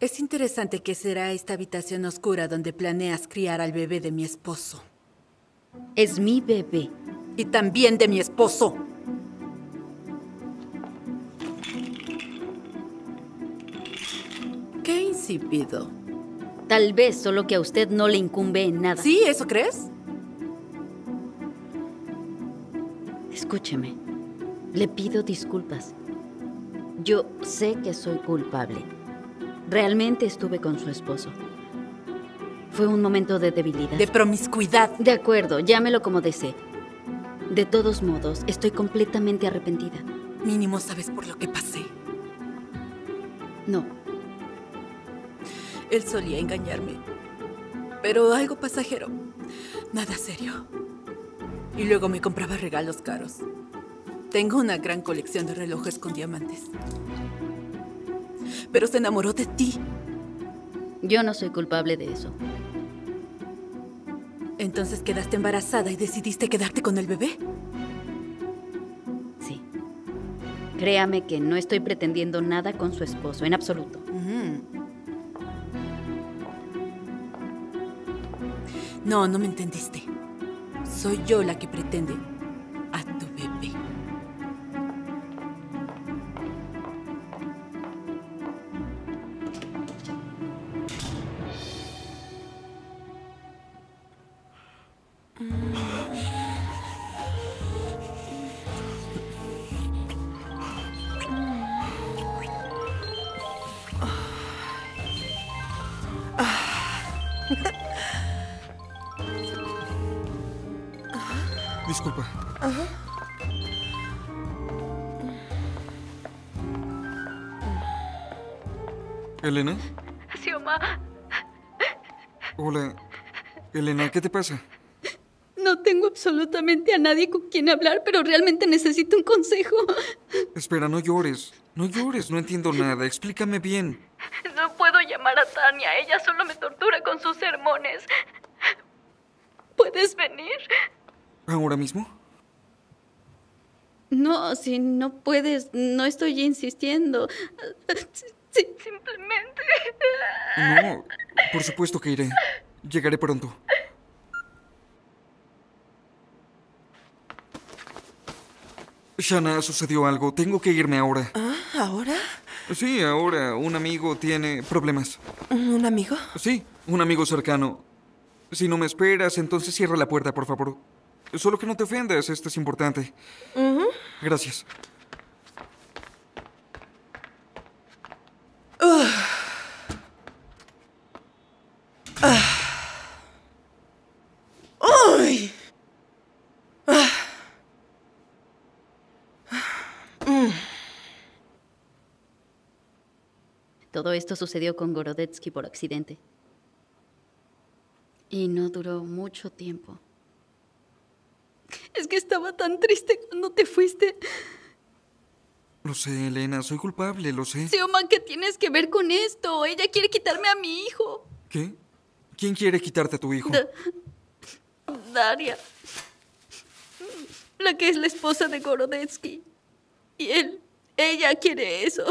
Es interesante que será esta habitación oscura donde planeas criar al bebé de mi esposo. Es mi bebé. Y también de mi esposo. Qué insípido. Tal vez solo que a usted no le incumbe en nada. ¿Sí? ¿Eso crees? Escúcheme. Le pido disculpas. Yo sé que soy culpable. Realmente estuve con su esposo. Fue un momento de debilidad. De promiscuidad. De acuerdo, llámelo como desee. De todos modos, estoy completamente arrepentida. Mínimo sabes por lo que pasé. No. Él solía engañarme. Pero algo pasajero. Nada serio. Y luego me compraba regalos caros. Tengo una gran colección de relojes con diamantes. Pero se enamoró de ti. Yo no soy culpable de eso. Entonces quedaste embarazada y decidiste quedarte con el bebé. Sí. Créame que no estoy pretendiendo nada con su esposo, en absoluto. No, no me entendiste. Soy yo la que pretende ¿Elena? Xioma, Hola. Elena, ¿qué te pasa? no tengo absolutamente a nadie con quien hablar, pero realmente necesito un consejo. Espera, no llores. No llores, no entiendo nada. Explícame bien. No puedo llamar a Tania, ella solo me tortura con sus sermones. ¿Puedes venir? ¿Ahora mismo? No, si no puedes, no estoy insistiendo. Sí, simplemente. No, por supuesto que iré. Llegaré pronto. Shana, sucedió algo. Tengo que irme ahora. Ah, ¿ahora? Sí, ahora. Un amigo tiene problemas. ¿Un amigo? Sí, un amigo cercano. Si no me esperas, entonces cierra la puerta, por favor. Solo que no te ofendas, esto es importante. Gracias. ¡Uy! Ah. Mm. Todo esto sucedió con Gorodetsky por accidente. Y no duró mucho tiempo. Es que estaba tan triste cuando te fuiste. Lo sé, Elena, soy culpable, lo sé. Xioma, ¿qué tienes que ver con esto? Ella quiere quitarme a mi hijo. ¿Qué? ¿Quién quiere quitarte a tu hijo? Da- Daria. La que es la esposa de Gorodetsky. Y él, ella quiere eso.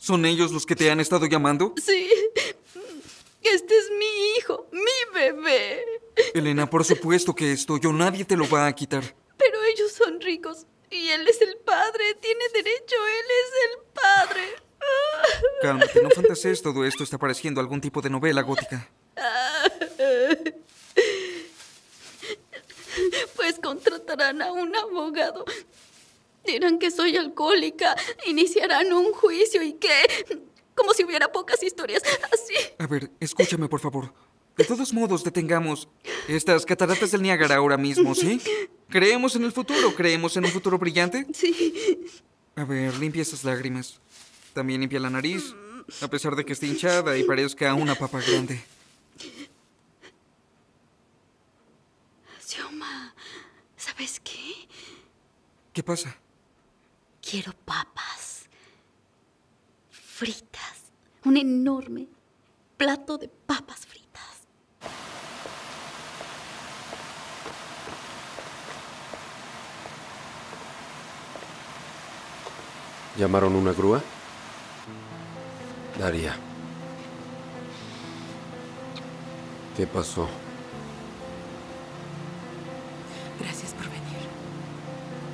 ¿Son ellos los que te han estado llamando? Sí. Este es mi hijo, mi bebé. Elena, por supuesto que es tuyo. Nadie te lo va a quitar. Pero ellos son ricos. Y él es el padre. Tiene derecho. Él es el padre. Cálmate, no fantasees. Todo esto está pareciendo algún tipo de novela gótica. Pues contratarán a un abogado. Dirán que soy alcohólica. Iniciarán un juicio y que... Como si hubiera pocas historias así. A ver, escúchame, por favor. De todos modos, detengamos estas cataratas del Niágara ahora mismo, ¿sí? ¿Creemos en el futuro? ¿Creemos en un futuro brillante? Sí. A ver, limpia esas lágrimas. También limpia la nariz, a pesar de que esté hinchada y parezca una papa grande. Xioma, ¿sabes qué? ¿Qué pasa? Quiero papas. Fritas. Un enorme plato de papas fritas. ¿Llamaron una grúa? Daria. ¿Qué pasó?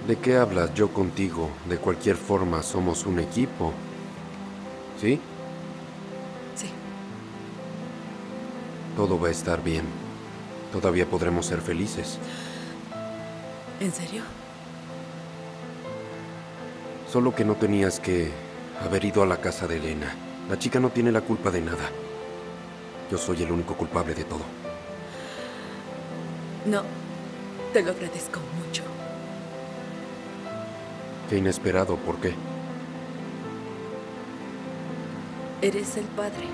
¿De qué hablas? Yo contigo. De cualquier forma, somos un equipo. ¿Sí? Sí. Todo va a estar bien. Todavía podremos ser felices. ¿En serio? Solo que no tenías que haber ido a la casa de Elena. La chica no tiene la culpa de nada. Yo soy el único culpable de todo. No. Te lo agradezco mucho. Qué inesperado, ¿por qué? Eres el padre.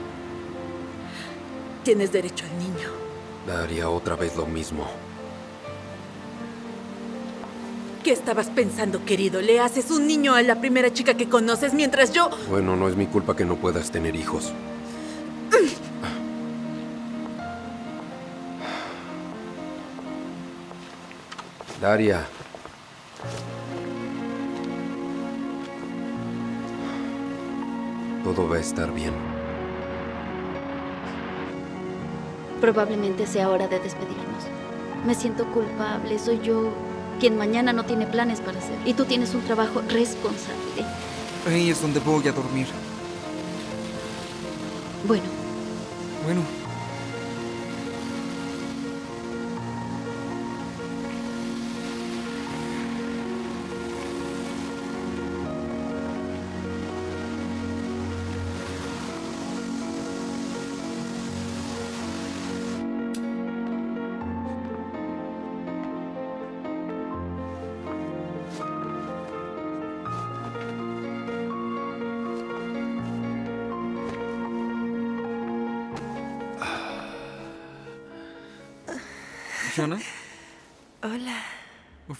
Tienes derecho al niño. Daría otra vez lo mismo. ¿Qué estabas pensando, querido? ¿Le haces un niño a la primera chica que conoces mientras yo... Bueno, no es mi culpa que no puedas tener hijos. (clears throat) Daria. Todo va a estar bien. Probablemente sea hora de despedirnos. Me siento culpable, soy yo quien mañana no tiene planes para hacer. Y tú tienes un trabajo responsable. Ahí es donde voy a dormir. Bueno, Bueno,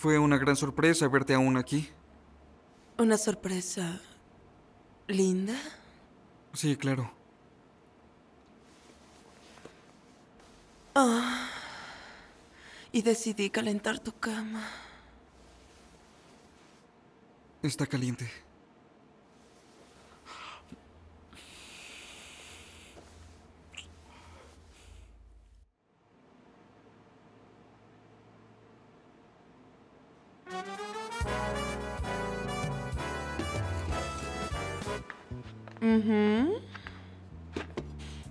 fue una gran sorpresa verte aún aquí. ¿Una sorpresa linda? Sí, claro. Ah. Y decidí calentar tu cama. Está caliente.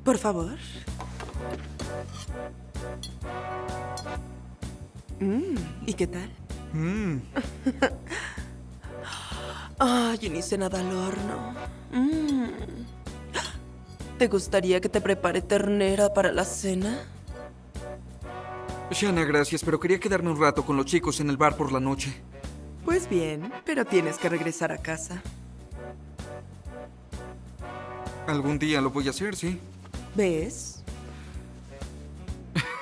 Por favor. Mm, ¿Y qué tal? Mm, (laughs) Ay, ni hice nada al horno. Mm. ¿Te gustaría que te prepare ternera para la cena? Shana, gracias, pero quería quedarme un rato con los chicos en el bar por la noche. Pues bien, pero tienes que regresar a casa. Algún día lo voy a hacer, sí. ¿Ves?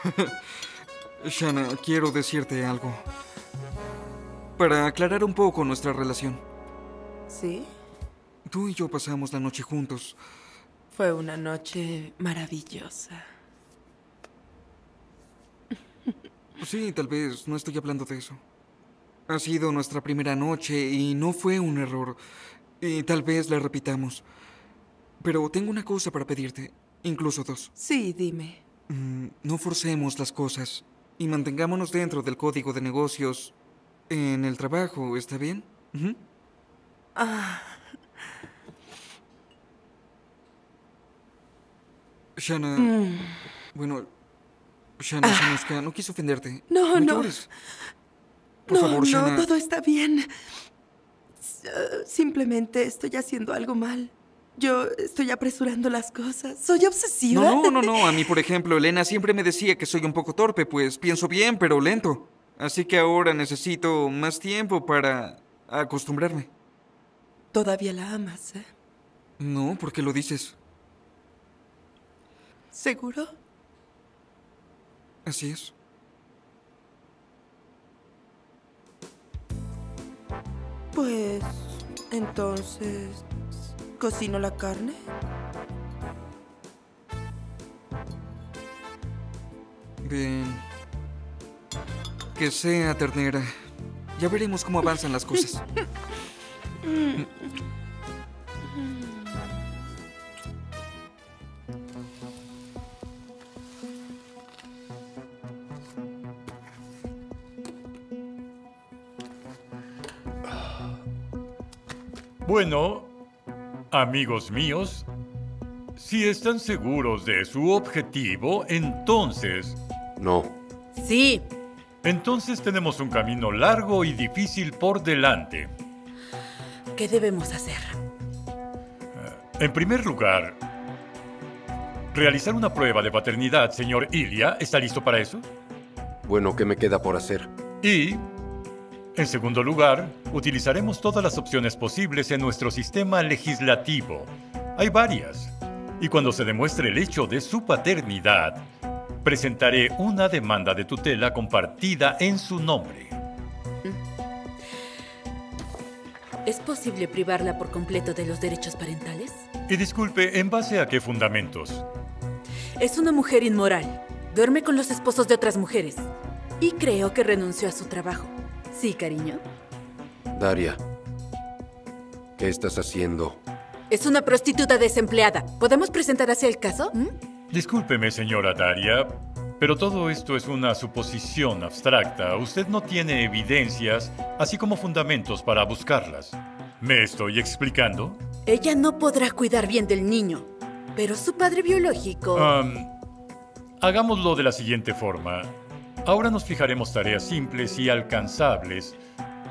(laughs) Shana, quiero decirte algo. Para aclarar un poco nuestra relación. ¿Sí? Tú y yo pasamos la noche juntos. Fue una noche maravillosa. Sí, tal vez no estoy hablando de eso. Ha sido nuestra primera noche y no fue un error. Y tal vez la repitamos. Pero tengo una cosa para pedirte, incluso dos. Sí, dime. Mm, no forcemos las cosas y mantengámonos dentro del código de negocios en el trabajo, ¿está bien? Ah, Shana. Mm. Bueno, Shana, Shanushka, no quise ofenderte. No, no. llores. Por no, favor, no, Shana. todo está bien. S- eh, Simplemente estoy haciendo algo mal. Yo estoy apresurando las cosas. Soy obsesiva. No, no, no. A mí, por ejemplo, Elena siempre me decía que soy un poco torpe, pues pienso bien, pero lento. Así que ahora necesito más tiempo para acostumbrarme. Todavía la amas, ¿eh? No, ¿por qué lo dices? ¿Seguro? Así es. Pues entonces, ¿cocino la carne? Bien. Que sea ternera. Ya veremos cómo avanzan las cosas. (laughs) Bueno, amigos míos, si están seguros de su objetivo, entonces... No. Sí. Entonces tenemos un camino largo y difícil por delante. ¿Qué debemos hacer? En primer lugar, realizar una prueba de paternidad, señor Ilia. ¿Está listo para eso? Bueno, ¿qué me queda por hacer? Y, en segundo lugar, utilizaremos todas las opciones posibles en nuestro sistema legislativo. Hay varias. Y cuando se demuestre el hecho de su paternidad, presentaré una demanda de tutela compartida en su nombre. ¿Es posible privarla por completo de los derechos parentales? Y disculpe, ¿en base a qué fundamentos? Es una mujer inmoral. Duerme con los esposos de otras mujeres. Y creo que renunció a su trabajo. ¿Sí, cariño? Daria, ¿qué estás haciendo? Es una prostituta desempleada. ¿Podemos presentar así el caso? ¿Mm? Discúlpeme, señora Daria, pero todo esto es una suposición abstracta. Usted no tiene evidencias, así como fundamentos para buscarlas. ¿Me estoy explicando? Ella no podrá cuidar bien del niño, pero su padre biológico... Hagámoslo de la siguiente forma. Ahora nos fijaremos tareas simples y alcanzables.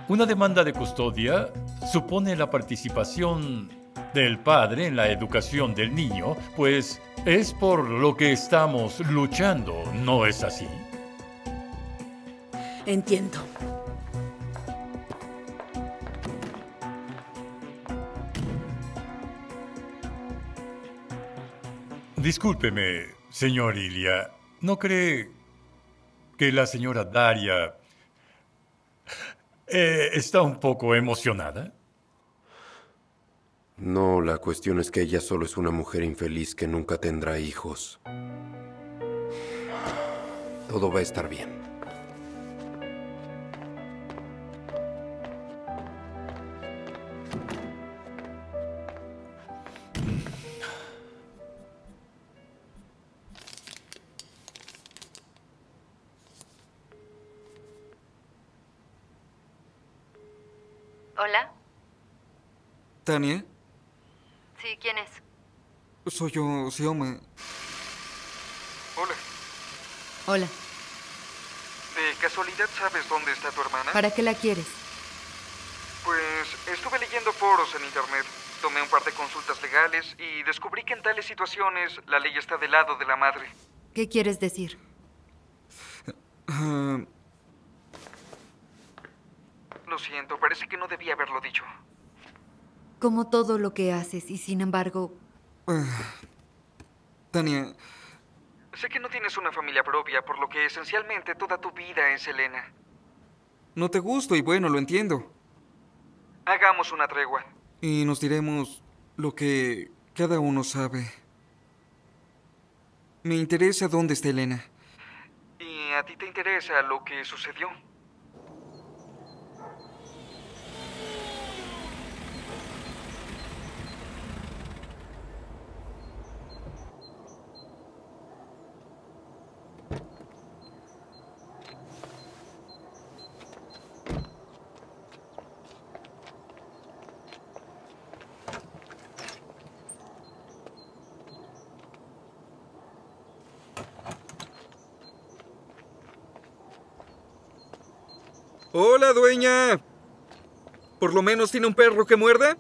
Una demanda de custodia supone la participación del padre en la educación del niño, pues es por lo que estamos luchando, ¿no es así? Entiendo. Discúlpeme, señor Ilia. ¿No cree que la señora Daria eh, está un poco emocionada? No, la cuestión es que ella solo es una mujer infeliz que nunca tendrá hijos. Todo va a estar bien. Tania, Sí, ¿quién es? soy yo, Sioma. Hola. Hola. ¿De casualidad sabes dónde está tu hermana? ¿Para qué la quieres? Pues estuve leyendo foros en internet, tomé un par de consultas legales y descubrí que en tales situaciones la ley está del lado de la madre. ¿Qué quieres decir? Ah, lo siento, parece que no debía haberlo dicho. Como todo lo que haces y sin embargo... (sighs) Tania, sé que no tienes una familia propia, por lo que esencialmente toda tu vida es Elena. No te gusto y bueno, lo entiendo. Hagamos una tregua. Y nos diremos lo que cada uno sabe. Me interesa dónde está Elena. Y a ti te interesa lo que sucedió. Dueña. ¿Por lo menos tiene un perro que muerda?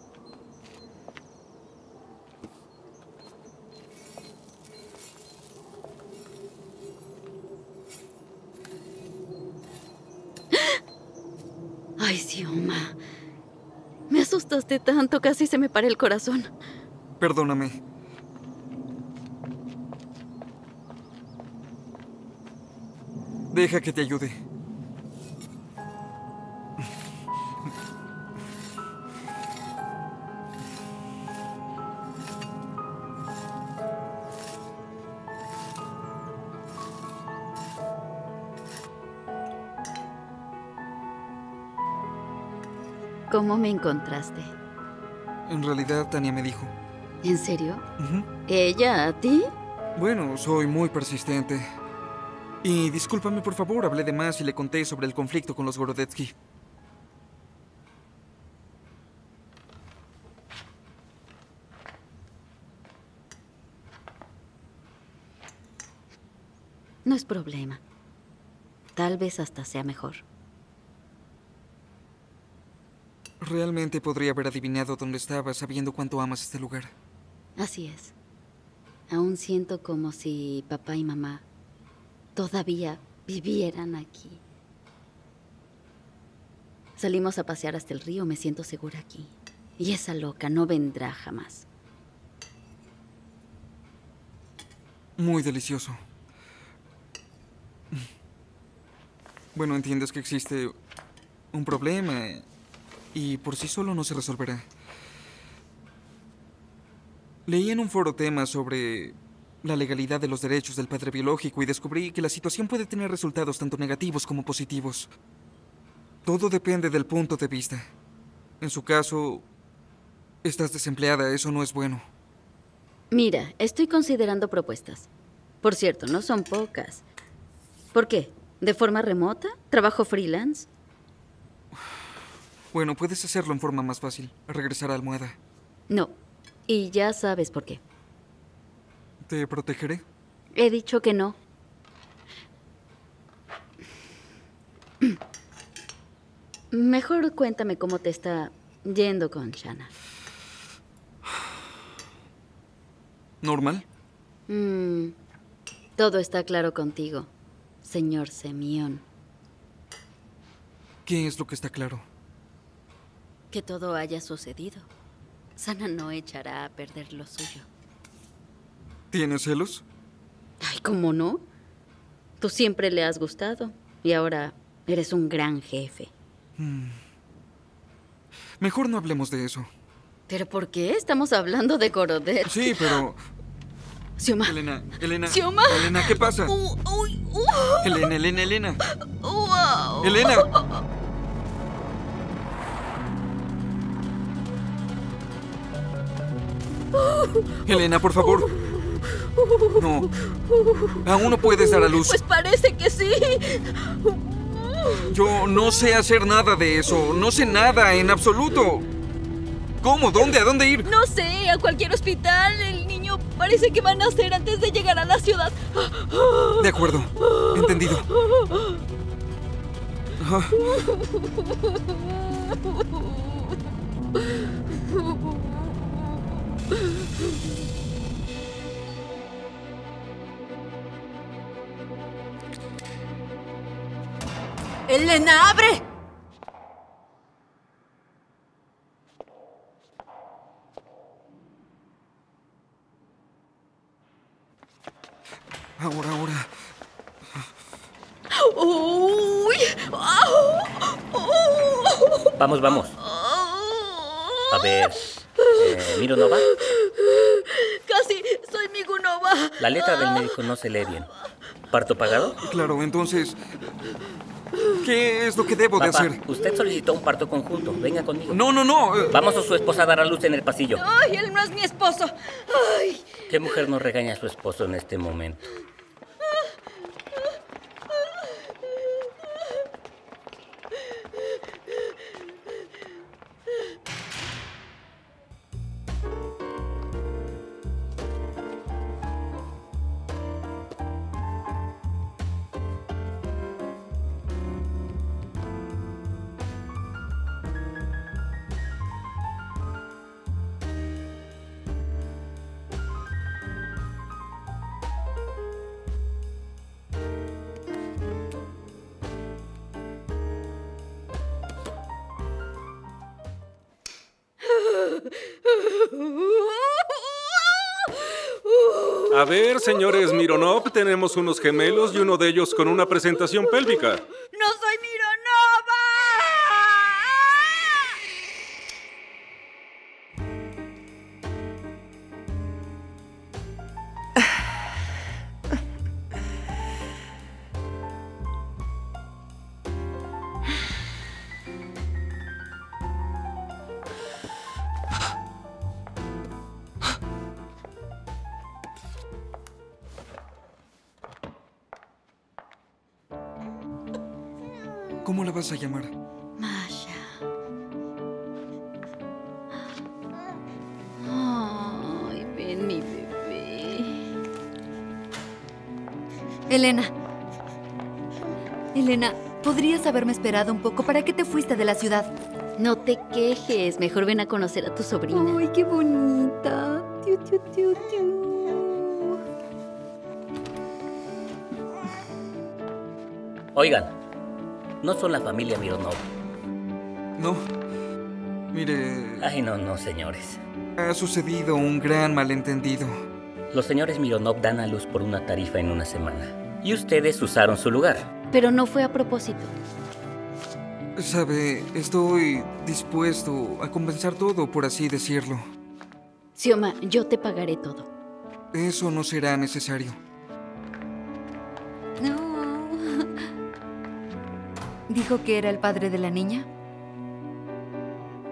(gasps) Ay, Sioma. Me asustaste tanto, casi se me para el corazón. Perdóname. Deja que te ayude. ¿Cómo me encontraste? En realidad, Tania me dijo. ¿En serio? ¿Ella a ti? Bueno, soy muy persistente. Y discúlpame, por favor, hablé de más y le conté sobre el conflicto con los Gorodetsky. No es problema. Tal vez hasta sea mejor. Realmente podría haber adivinado dónde estaba sabiendo cuánto amas este lugar. Así es. Aún siento como si papá y mamá todavía vivieran aquí. Salimos a pasear hasta el río, me siento segura aquí. Y esa loca no vendrá jamás. Muy delicioso. Bueno, entiendes que existe un problema y por sí solo no se resolverá. Leí en un foro temas sobre la legalidad de los derechos del padre biológico y descubrí que la situación puede tener resultados tanto negativos como positivos. Todo depende del punto de vista. En su caso, estás desempleada, eso no es bueno. Mira, estoy considerando propuestas. Por cierto, no son pocas. ¿Por qué? ¿De forma remota? ¿Trabajo freelance? Bueno, puedes hacerlo en forma más fácil. Regresar a almohada. No. Y ya sabes por qué. ¿Te protegeré? He dicho que no. Mejor cuéntame cómo te está yendo con Shanna. ¿Normal? Mm, todo está claro contigo, señor Semión. ¿Qué es lo que está claro? Que todo haya sucedido. Sana no echará a perder lo suyo. ¿Tienes celos? Ay, ¿cómo no? Tú siempre le has gustado y ahora eres un gran jefe. Mm. Mejor no hablemos de eso. ¿Pero por qué? Estamos hablando de Corodet. Sí, pero... Sioma. Elena, Elena. Sioma. Elena, ¿qué pasa? Elena, Elena, Elena. Wow. Elena. Elena, por favor. No. Aún no puedes dar a luz. Pues parece que sí. Yo no sé hacer nada de eso. No sé nada en absoluto. ¿Cómo? ¿Dónde? ¿A dónde ir? No sé, a cualquier hospital. El niño parece que va a nacer antes de llegar a la ciudad. De acuerdo. Entendido. Ah. ¡Elena, abre! Ahora, ahora. ¡Uy! Vamos, vamos. A ver. Eh, ¿Mironova? Casi soy Migunova. La letra del médico no se lee bien. ¿Parto pagado? Claro, entonces. ¿Qué es lo que debo de Papá, hacer? usted solicitó un parto conjunto. Venga conmigo. No, no, no. Vamos a su esposa a dar a luz en el pasillo. ¡Ay, él no es mi esposo! ¡Ay! ¿Qué mujer no regaña a su esposo en este momento? Tenemos unos gemelos y uno de ellos con una presentación pélvica. Mi bebé. Elena. Elena, ¿podrías haberme esperado un poco? ¿Para qué te fuiste de la ciudad? No te quejes. Mejor ven a conocer a tu sobrina. Ay, qué bonita. Tiu, tiu, tiu, tiu. Oigan, no son la familia Mironov. No. Mire, Ay, no, no, señores. Ha sucedido un gran malentendido. Los señores Mironov dan a luz por una tarifa en una semana. Y ustedes usaron su lugar. Pero no fue a propósito. Sabe, estoy dispuesto a compensar todo, por así decirlo. Sioma, yo te pagaré todo. Eso no será necesario. No. ¿Dijo que era el padre de la niña?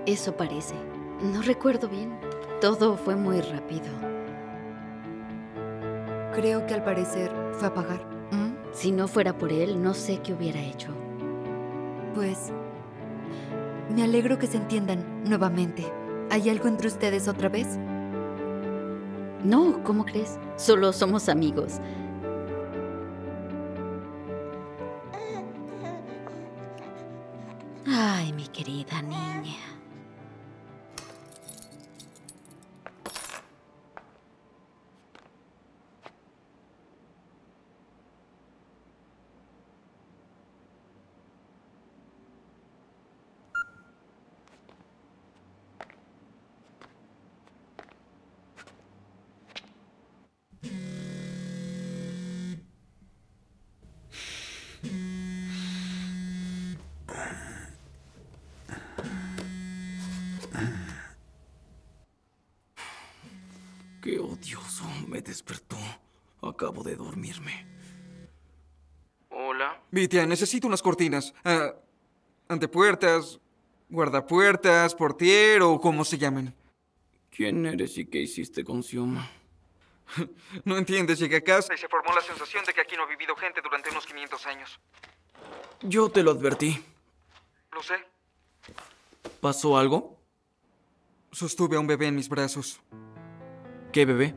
Eso parece. No recuerdo bien. Todo fue muy rápido. Creo que al parecer fue a pagar. ¿Mm? Si no fuera por él, no sé qué hubiera hecho. Pues me alegro que se entiendan nuevamente. ¿Hay algo entre ustedes otra vez? No, ¿cómo crees? Solo somos amigos. Ay, mi querida niña. Vitia, necesito unas cortinas. Ah, antepuertas, guardapuertas, portier o como se llamen. ¿Quién eres y qué hiciste con Sioma? (laughs) No entiendes, llegué a casa y se formó la sensación de que aquí no ha vivido gente durante unos 500 años. Yo te lo advertí. Lo sé. ¿Pasó algo? Sostuve a un bebé en mis brazos. ¿Qué bebé?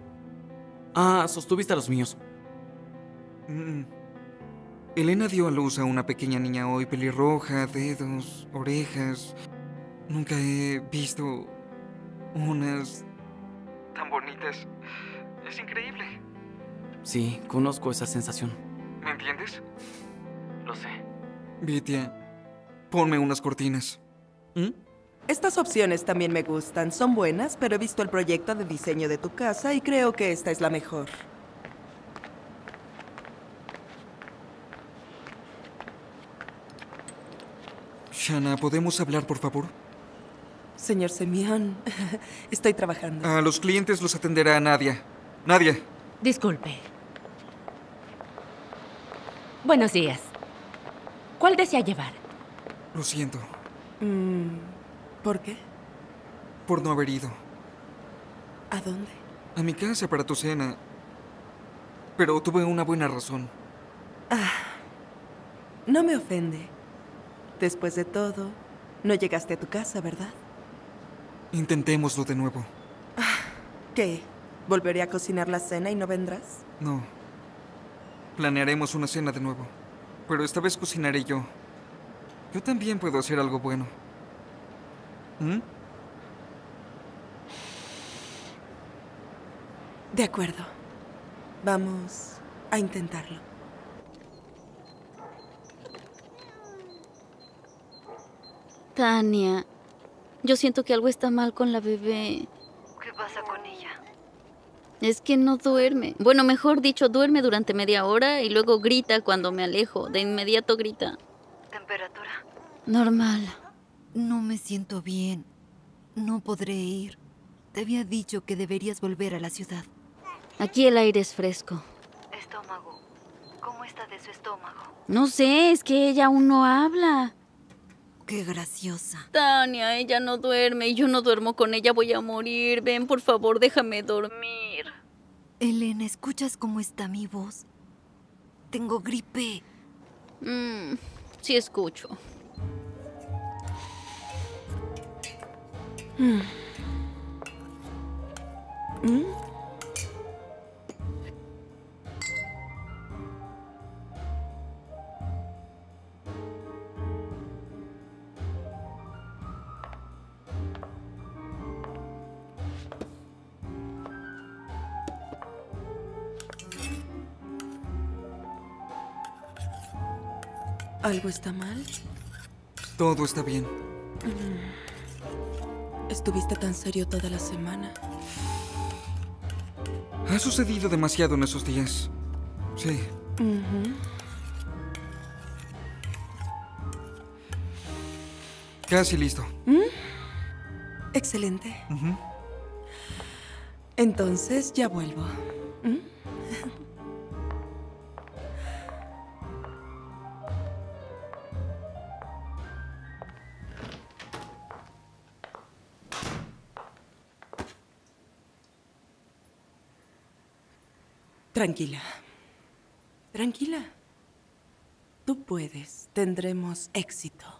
Ah, sostuviste a los míos. Mm. Elena dio a luz a una pequeña niña hoy, pelirroja, dedos, orejas. Nunca he visto unas tan bonitas. Es increíble. Sí, conozco esa sensación. ¿Me entiendes? Lo sé. Vitia, ponme unas cortinas. ¿Mm? Estas opciones también me gustan. Son buenas, pero he visto el proyecto de diseño de tu casa y creo que esta es la mejor. Shana, ¿podemos hablar, por favor? Señor Semión, (laughs) estoy trabajando. A los clientes los atenderá Nadia. Nadia. Disculpe. Buenos días. ¿Cuál desea llevar? Lo siento. Mm, ¿Por qué? Por no haber ido. ¿A dónde? A mi casa para tu cena. Pero tuve una buena razón. Ah, no me ofende. Después de todo, no llegaste a tu casa, ¿verdad? Intentémoslo de nuevo. ¿Qué? ¿Volveré a cocinar la cena y no vendrás? No. Planearemos una cena de nuevo. Pero esta vez cocinaré yo. Yo también puedo hacer algo bueno. ¿Mm? De acuerdo. Vamos a intentarlo. Tania, yo siento que algo está mal con la bebé. ¿Qué pasa con ella? Es que no duerme. Bueno, mejor dicho, duerme durante media hora y luego grita cuando me alejo. De inmediato grita. ¿Temperatura? Normal. No me siento bien. No podré ir. Te había dicho que deberías volver a la ciudad. Aquí el aire es fresco. Estómago. ¿Cómo está de su estómago? No sé, es que ella aún no habla. Qué graciosa. Tania, ella no duerme y yo no duermo con ella, voy a morir. Ven, por favor, déjame dormir. Elena, ¿escuchas cómo está mi voz? Tengo gripe. Mm, sí escucho. Mm. ¿Mm? ¿Algo está mal? Todo está bien. Mm. Estuviste tan serio toda la semana. Ha sucedido demasiado en esos días. Sí. Casi listo. ¿Mm? Excelente. Entonces ya vuelvo. ¿Mm? Tranquila. Tranquila. Tú puedes. Tendremos éxito.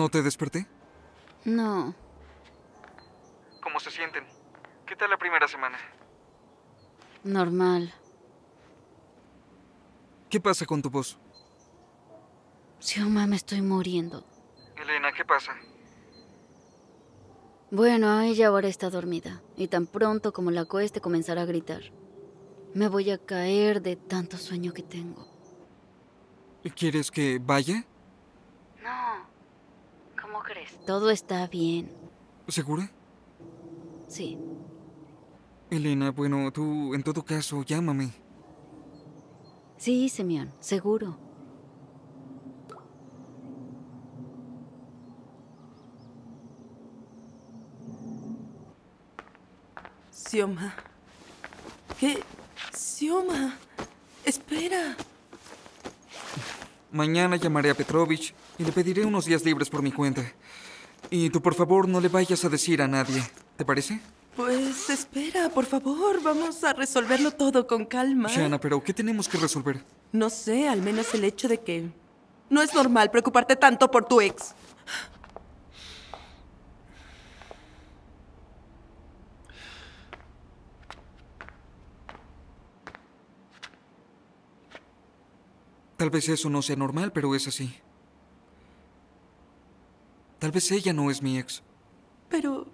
¿No te desperté? No. ¿Cómo se sienten? ¿Qué tal la primera semana? Normal. ¿Qué pasa con tu voz? Xioma, me estoy muriendo. Elena, ¿qué pasa? Bueno, ella ahora está dormida. Y tan pronto como la cueste comenzará a gritar. Me voy a caer de tanto sueño que tengo. ¿Quieres que vaya? No. ¿Cómo crees? Todo está bien. ¿Segura? Sí. Elena, bueno, tú, en todo caso, llámame. Sí, Simeón, seguro. Sioma. ¿Qué? Sioma. Espera. Mañana llamaré a Petrovich y le pediré unos días libres por mi cuenta. Y tú, por favor, no le vayas a decir a nadie. ¿Te parece? Pues espera, por favor. Vamos a resolverlo todo con calma. Shana, pero ¿qué tenemos que resolver? No sé, al menos el hecho de que... No es normal preocuparte tanto por tu ex. Tal vez eso no sea normal, pero es así. Tal vez ella no es mi ex. Pero...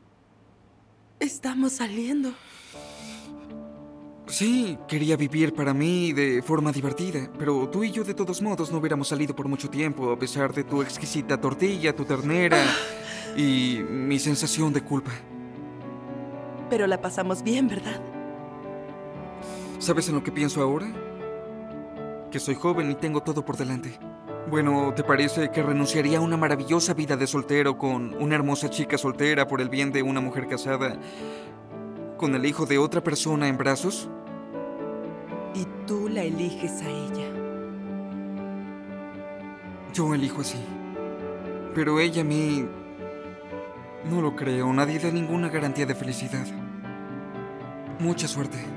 Estamos saliendo. Sí, quería vivir para mí de forma divertida, pero tú y yo de todos modos no hubiéramos salido por mucho tiempo, a pesar de tu exquisita tortilla, tu ternera y mi sensación de culpa. Pero la pasamos bien, ¿verdad? ¿Sabes en lo que pienso ahora? Que soy joven y tengo todo por delante. Bueno, ¿te parece que renunciaría a una maravillosa vida de soltero con una hermosa chica soltera por el bien de una mujer casada con el hijo de otra persona en brazos? Y tú la eliges a ella. Yo elijo así. Pero ella a mí... No lo creo. Nadie da ninguna garantía de felicidad. Mucha suerte.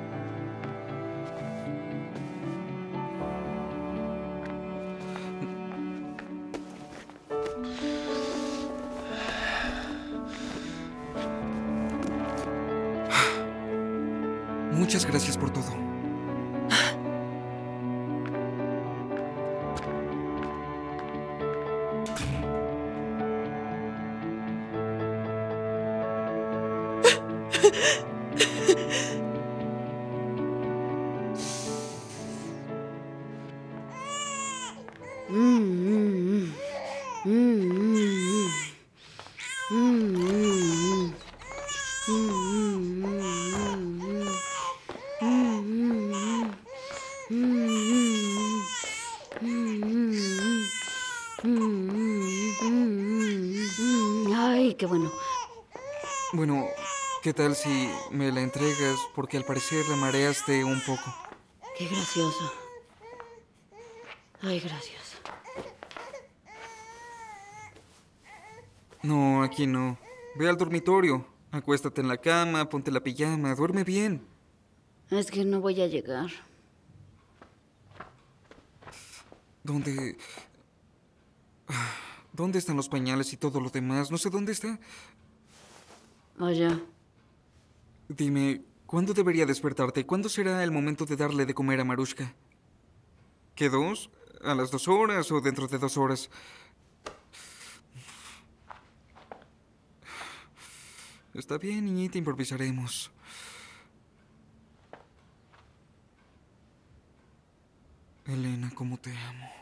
¿Qué tal si me la entregas? Porque al parecer la mareaste un poco. Qué gracioso. Ay, gracias. No, aquí no. Ve al dormitorio. Acuéstate en la cama, ponte la pijama, duerme bien. Es que no voy a llegar. ¿Dónde... ¿Dónde están los pañales y todo lo demás? No sé dónde está. Allá. Dime, ¿cuándo debería despertarte? ¿Cuándo será el momento de darle de comer a Marushka? ¿Qué dos? ¿A las dos horas o dentro de dos horas? Está bien, niñita, improvisaremos. Elena, cómo te amo.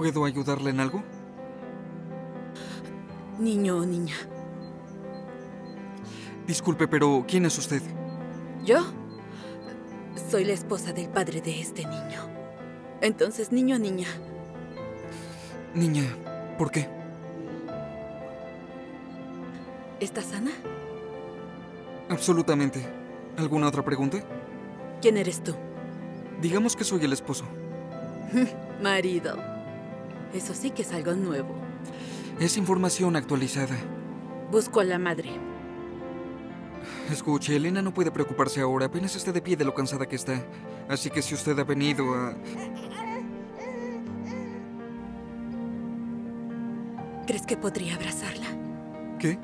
¿Puedo ayudarle en algo? Niño o niña. Disculpe, pero ¿quién es usted? ¿Yo? Soy la esposa del padre de este niño. Entonces, niño o niña. Niña, ¿por qué? ¿Estás sana? Absolutamente. ¿Alguna otra pregunta? ¿Quién eres tú? Digamos que soy el esposo. (laughs) Marido. Eso sí que es algo nuevo. Es información actualizada. Busco a la madre. Escuche, Elena no puede preocuparse ahora, apenas está de pie de lo cansada que está. Así que si usted ha venido a... ¿Crees que podría abrazarla? ¿Qué?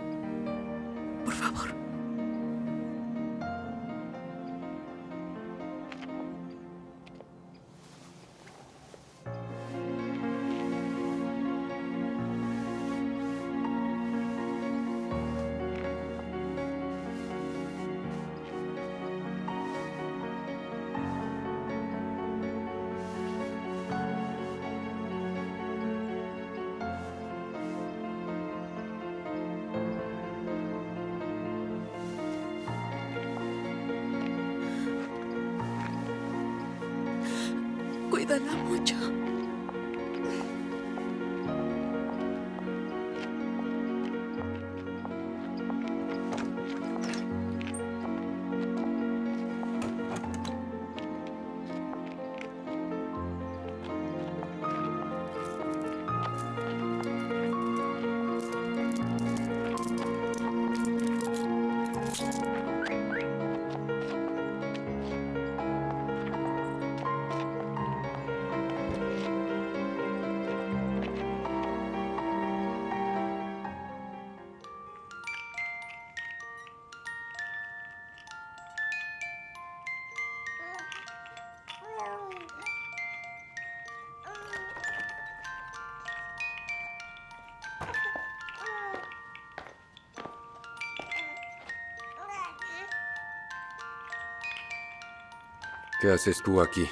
¿Qué haces tú aquí?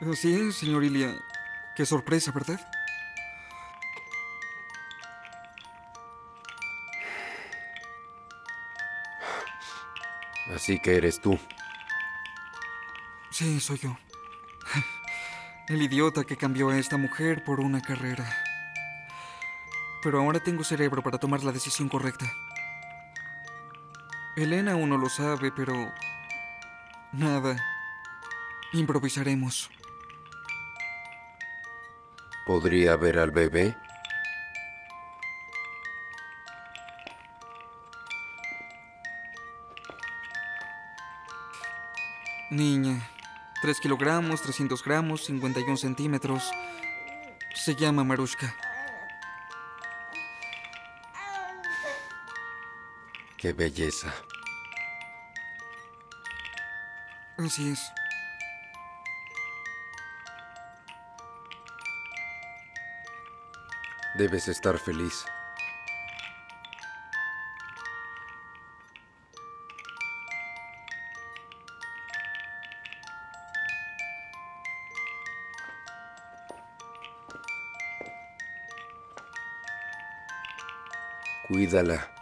Así es, señor Ilia. Qué sorpresa, ¿verdad? Así que eres tú. Sí, soy yo. El idiota que cambió a esta mujer por una carrera. Pero ahora tengo cerebro para tomar la decisión correcta. Elena aún no lo sabe, pero... Nada. Improvisaremos. ¿Podría ver al bebé? Niña. 3 kilogramos, 300 gramos, 51 centímetros. Se llama Marushka. Qué belleza. Es. Debes estar feliz. Cuídala.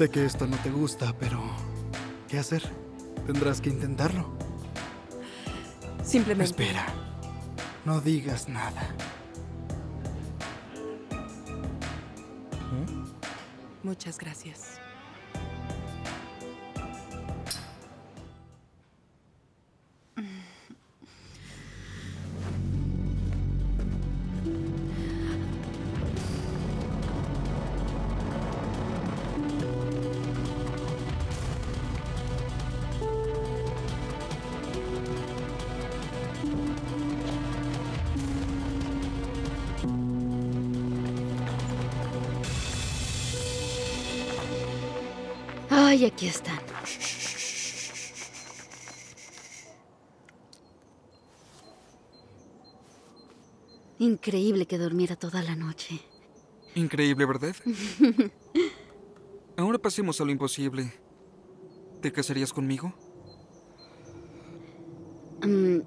Sé que esto no te gusta, pero ¿qué hacer? Tendrás que intentarlo. Simplemente. Espera. No digas nada. Muchas gracias. Ay, aquí están. Increíble que durmiera toda la noche. Increíble, ¿verdad? (laughs) Ahora pasemos a lo imposible. ¿Te casarías conmigo? Mm.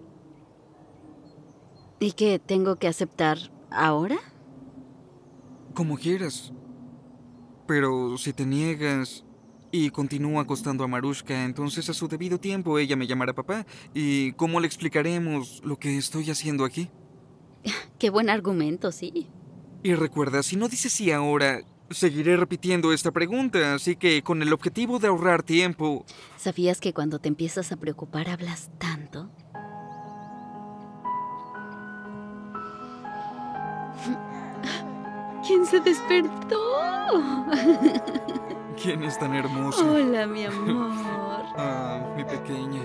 ¿Y qué tengo que aceptar ahora? Como quieras. Pero si te niegas y continúa acostando a Marushka, entonces a su debido tiempo ella me llamará papá. ¿Y cómo le explicaremos lo que estoy haciendo aquí? (laughs) Qué buen argumento, sí. Y recuerda, si no dices sí ahora, seguiré repitiendo esta pregunta, así que con el objetivo de ahorrar tiempo... ¿Sabías que cuando te empiezas a preocupar hablas tanto? ¿Quién se despertó? (laughs) ¿Quién es tan hermoso? Hola, mi amor. Ah, mi pequeña.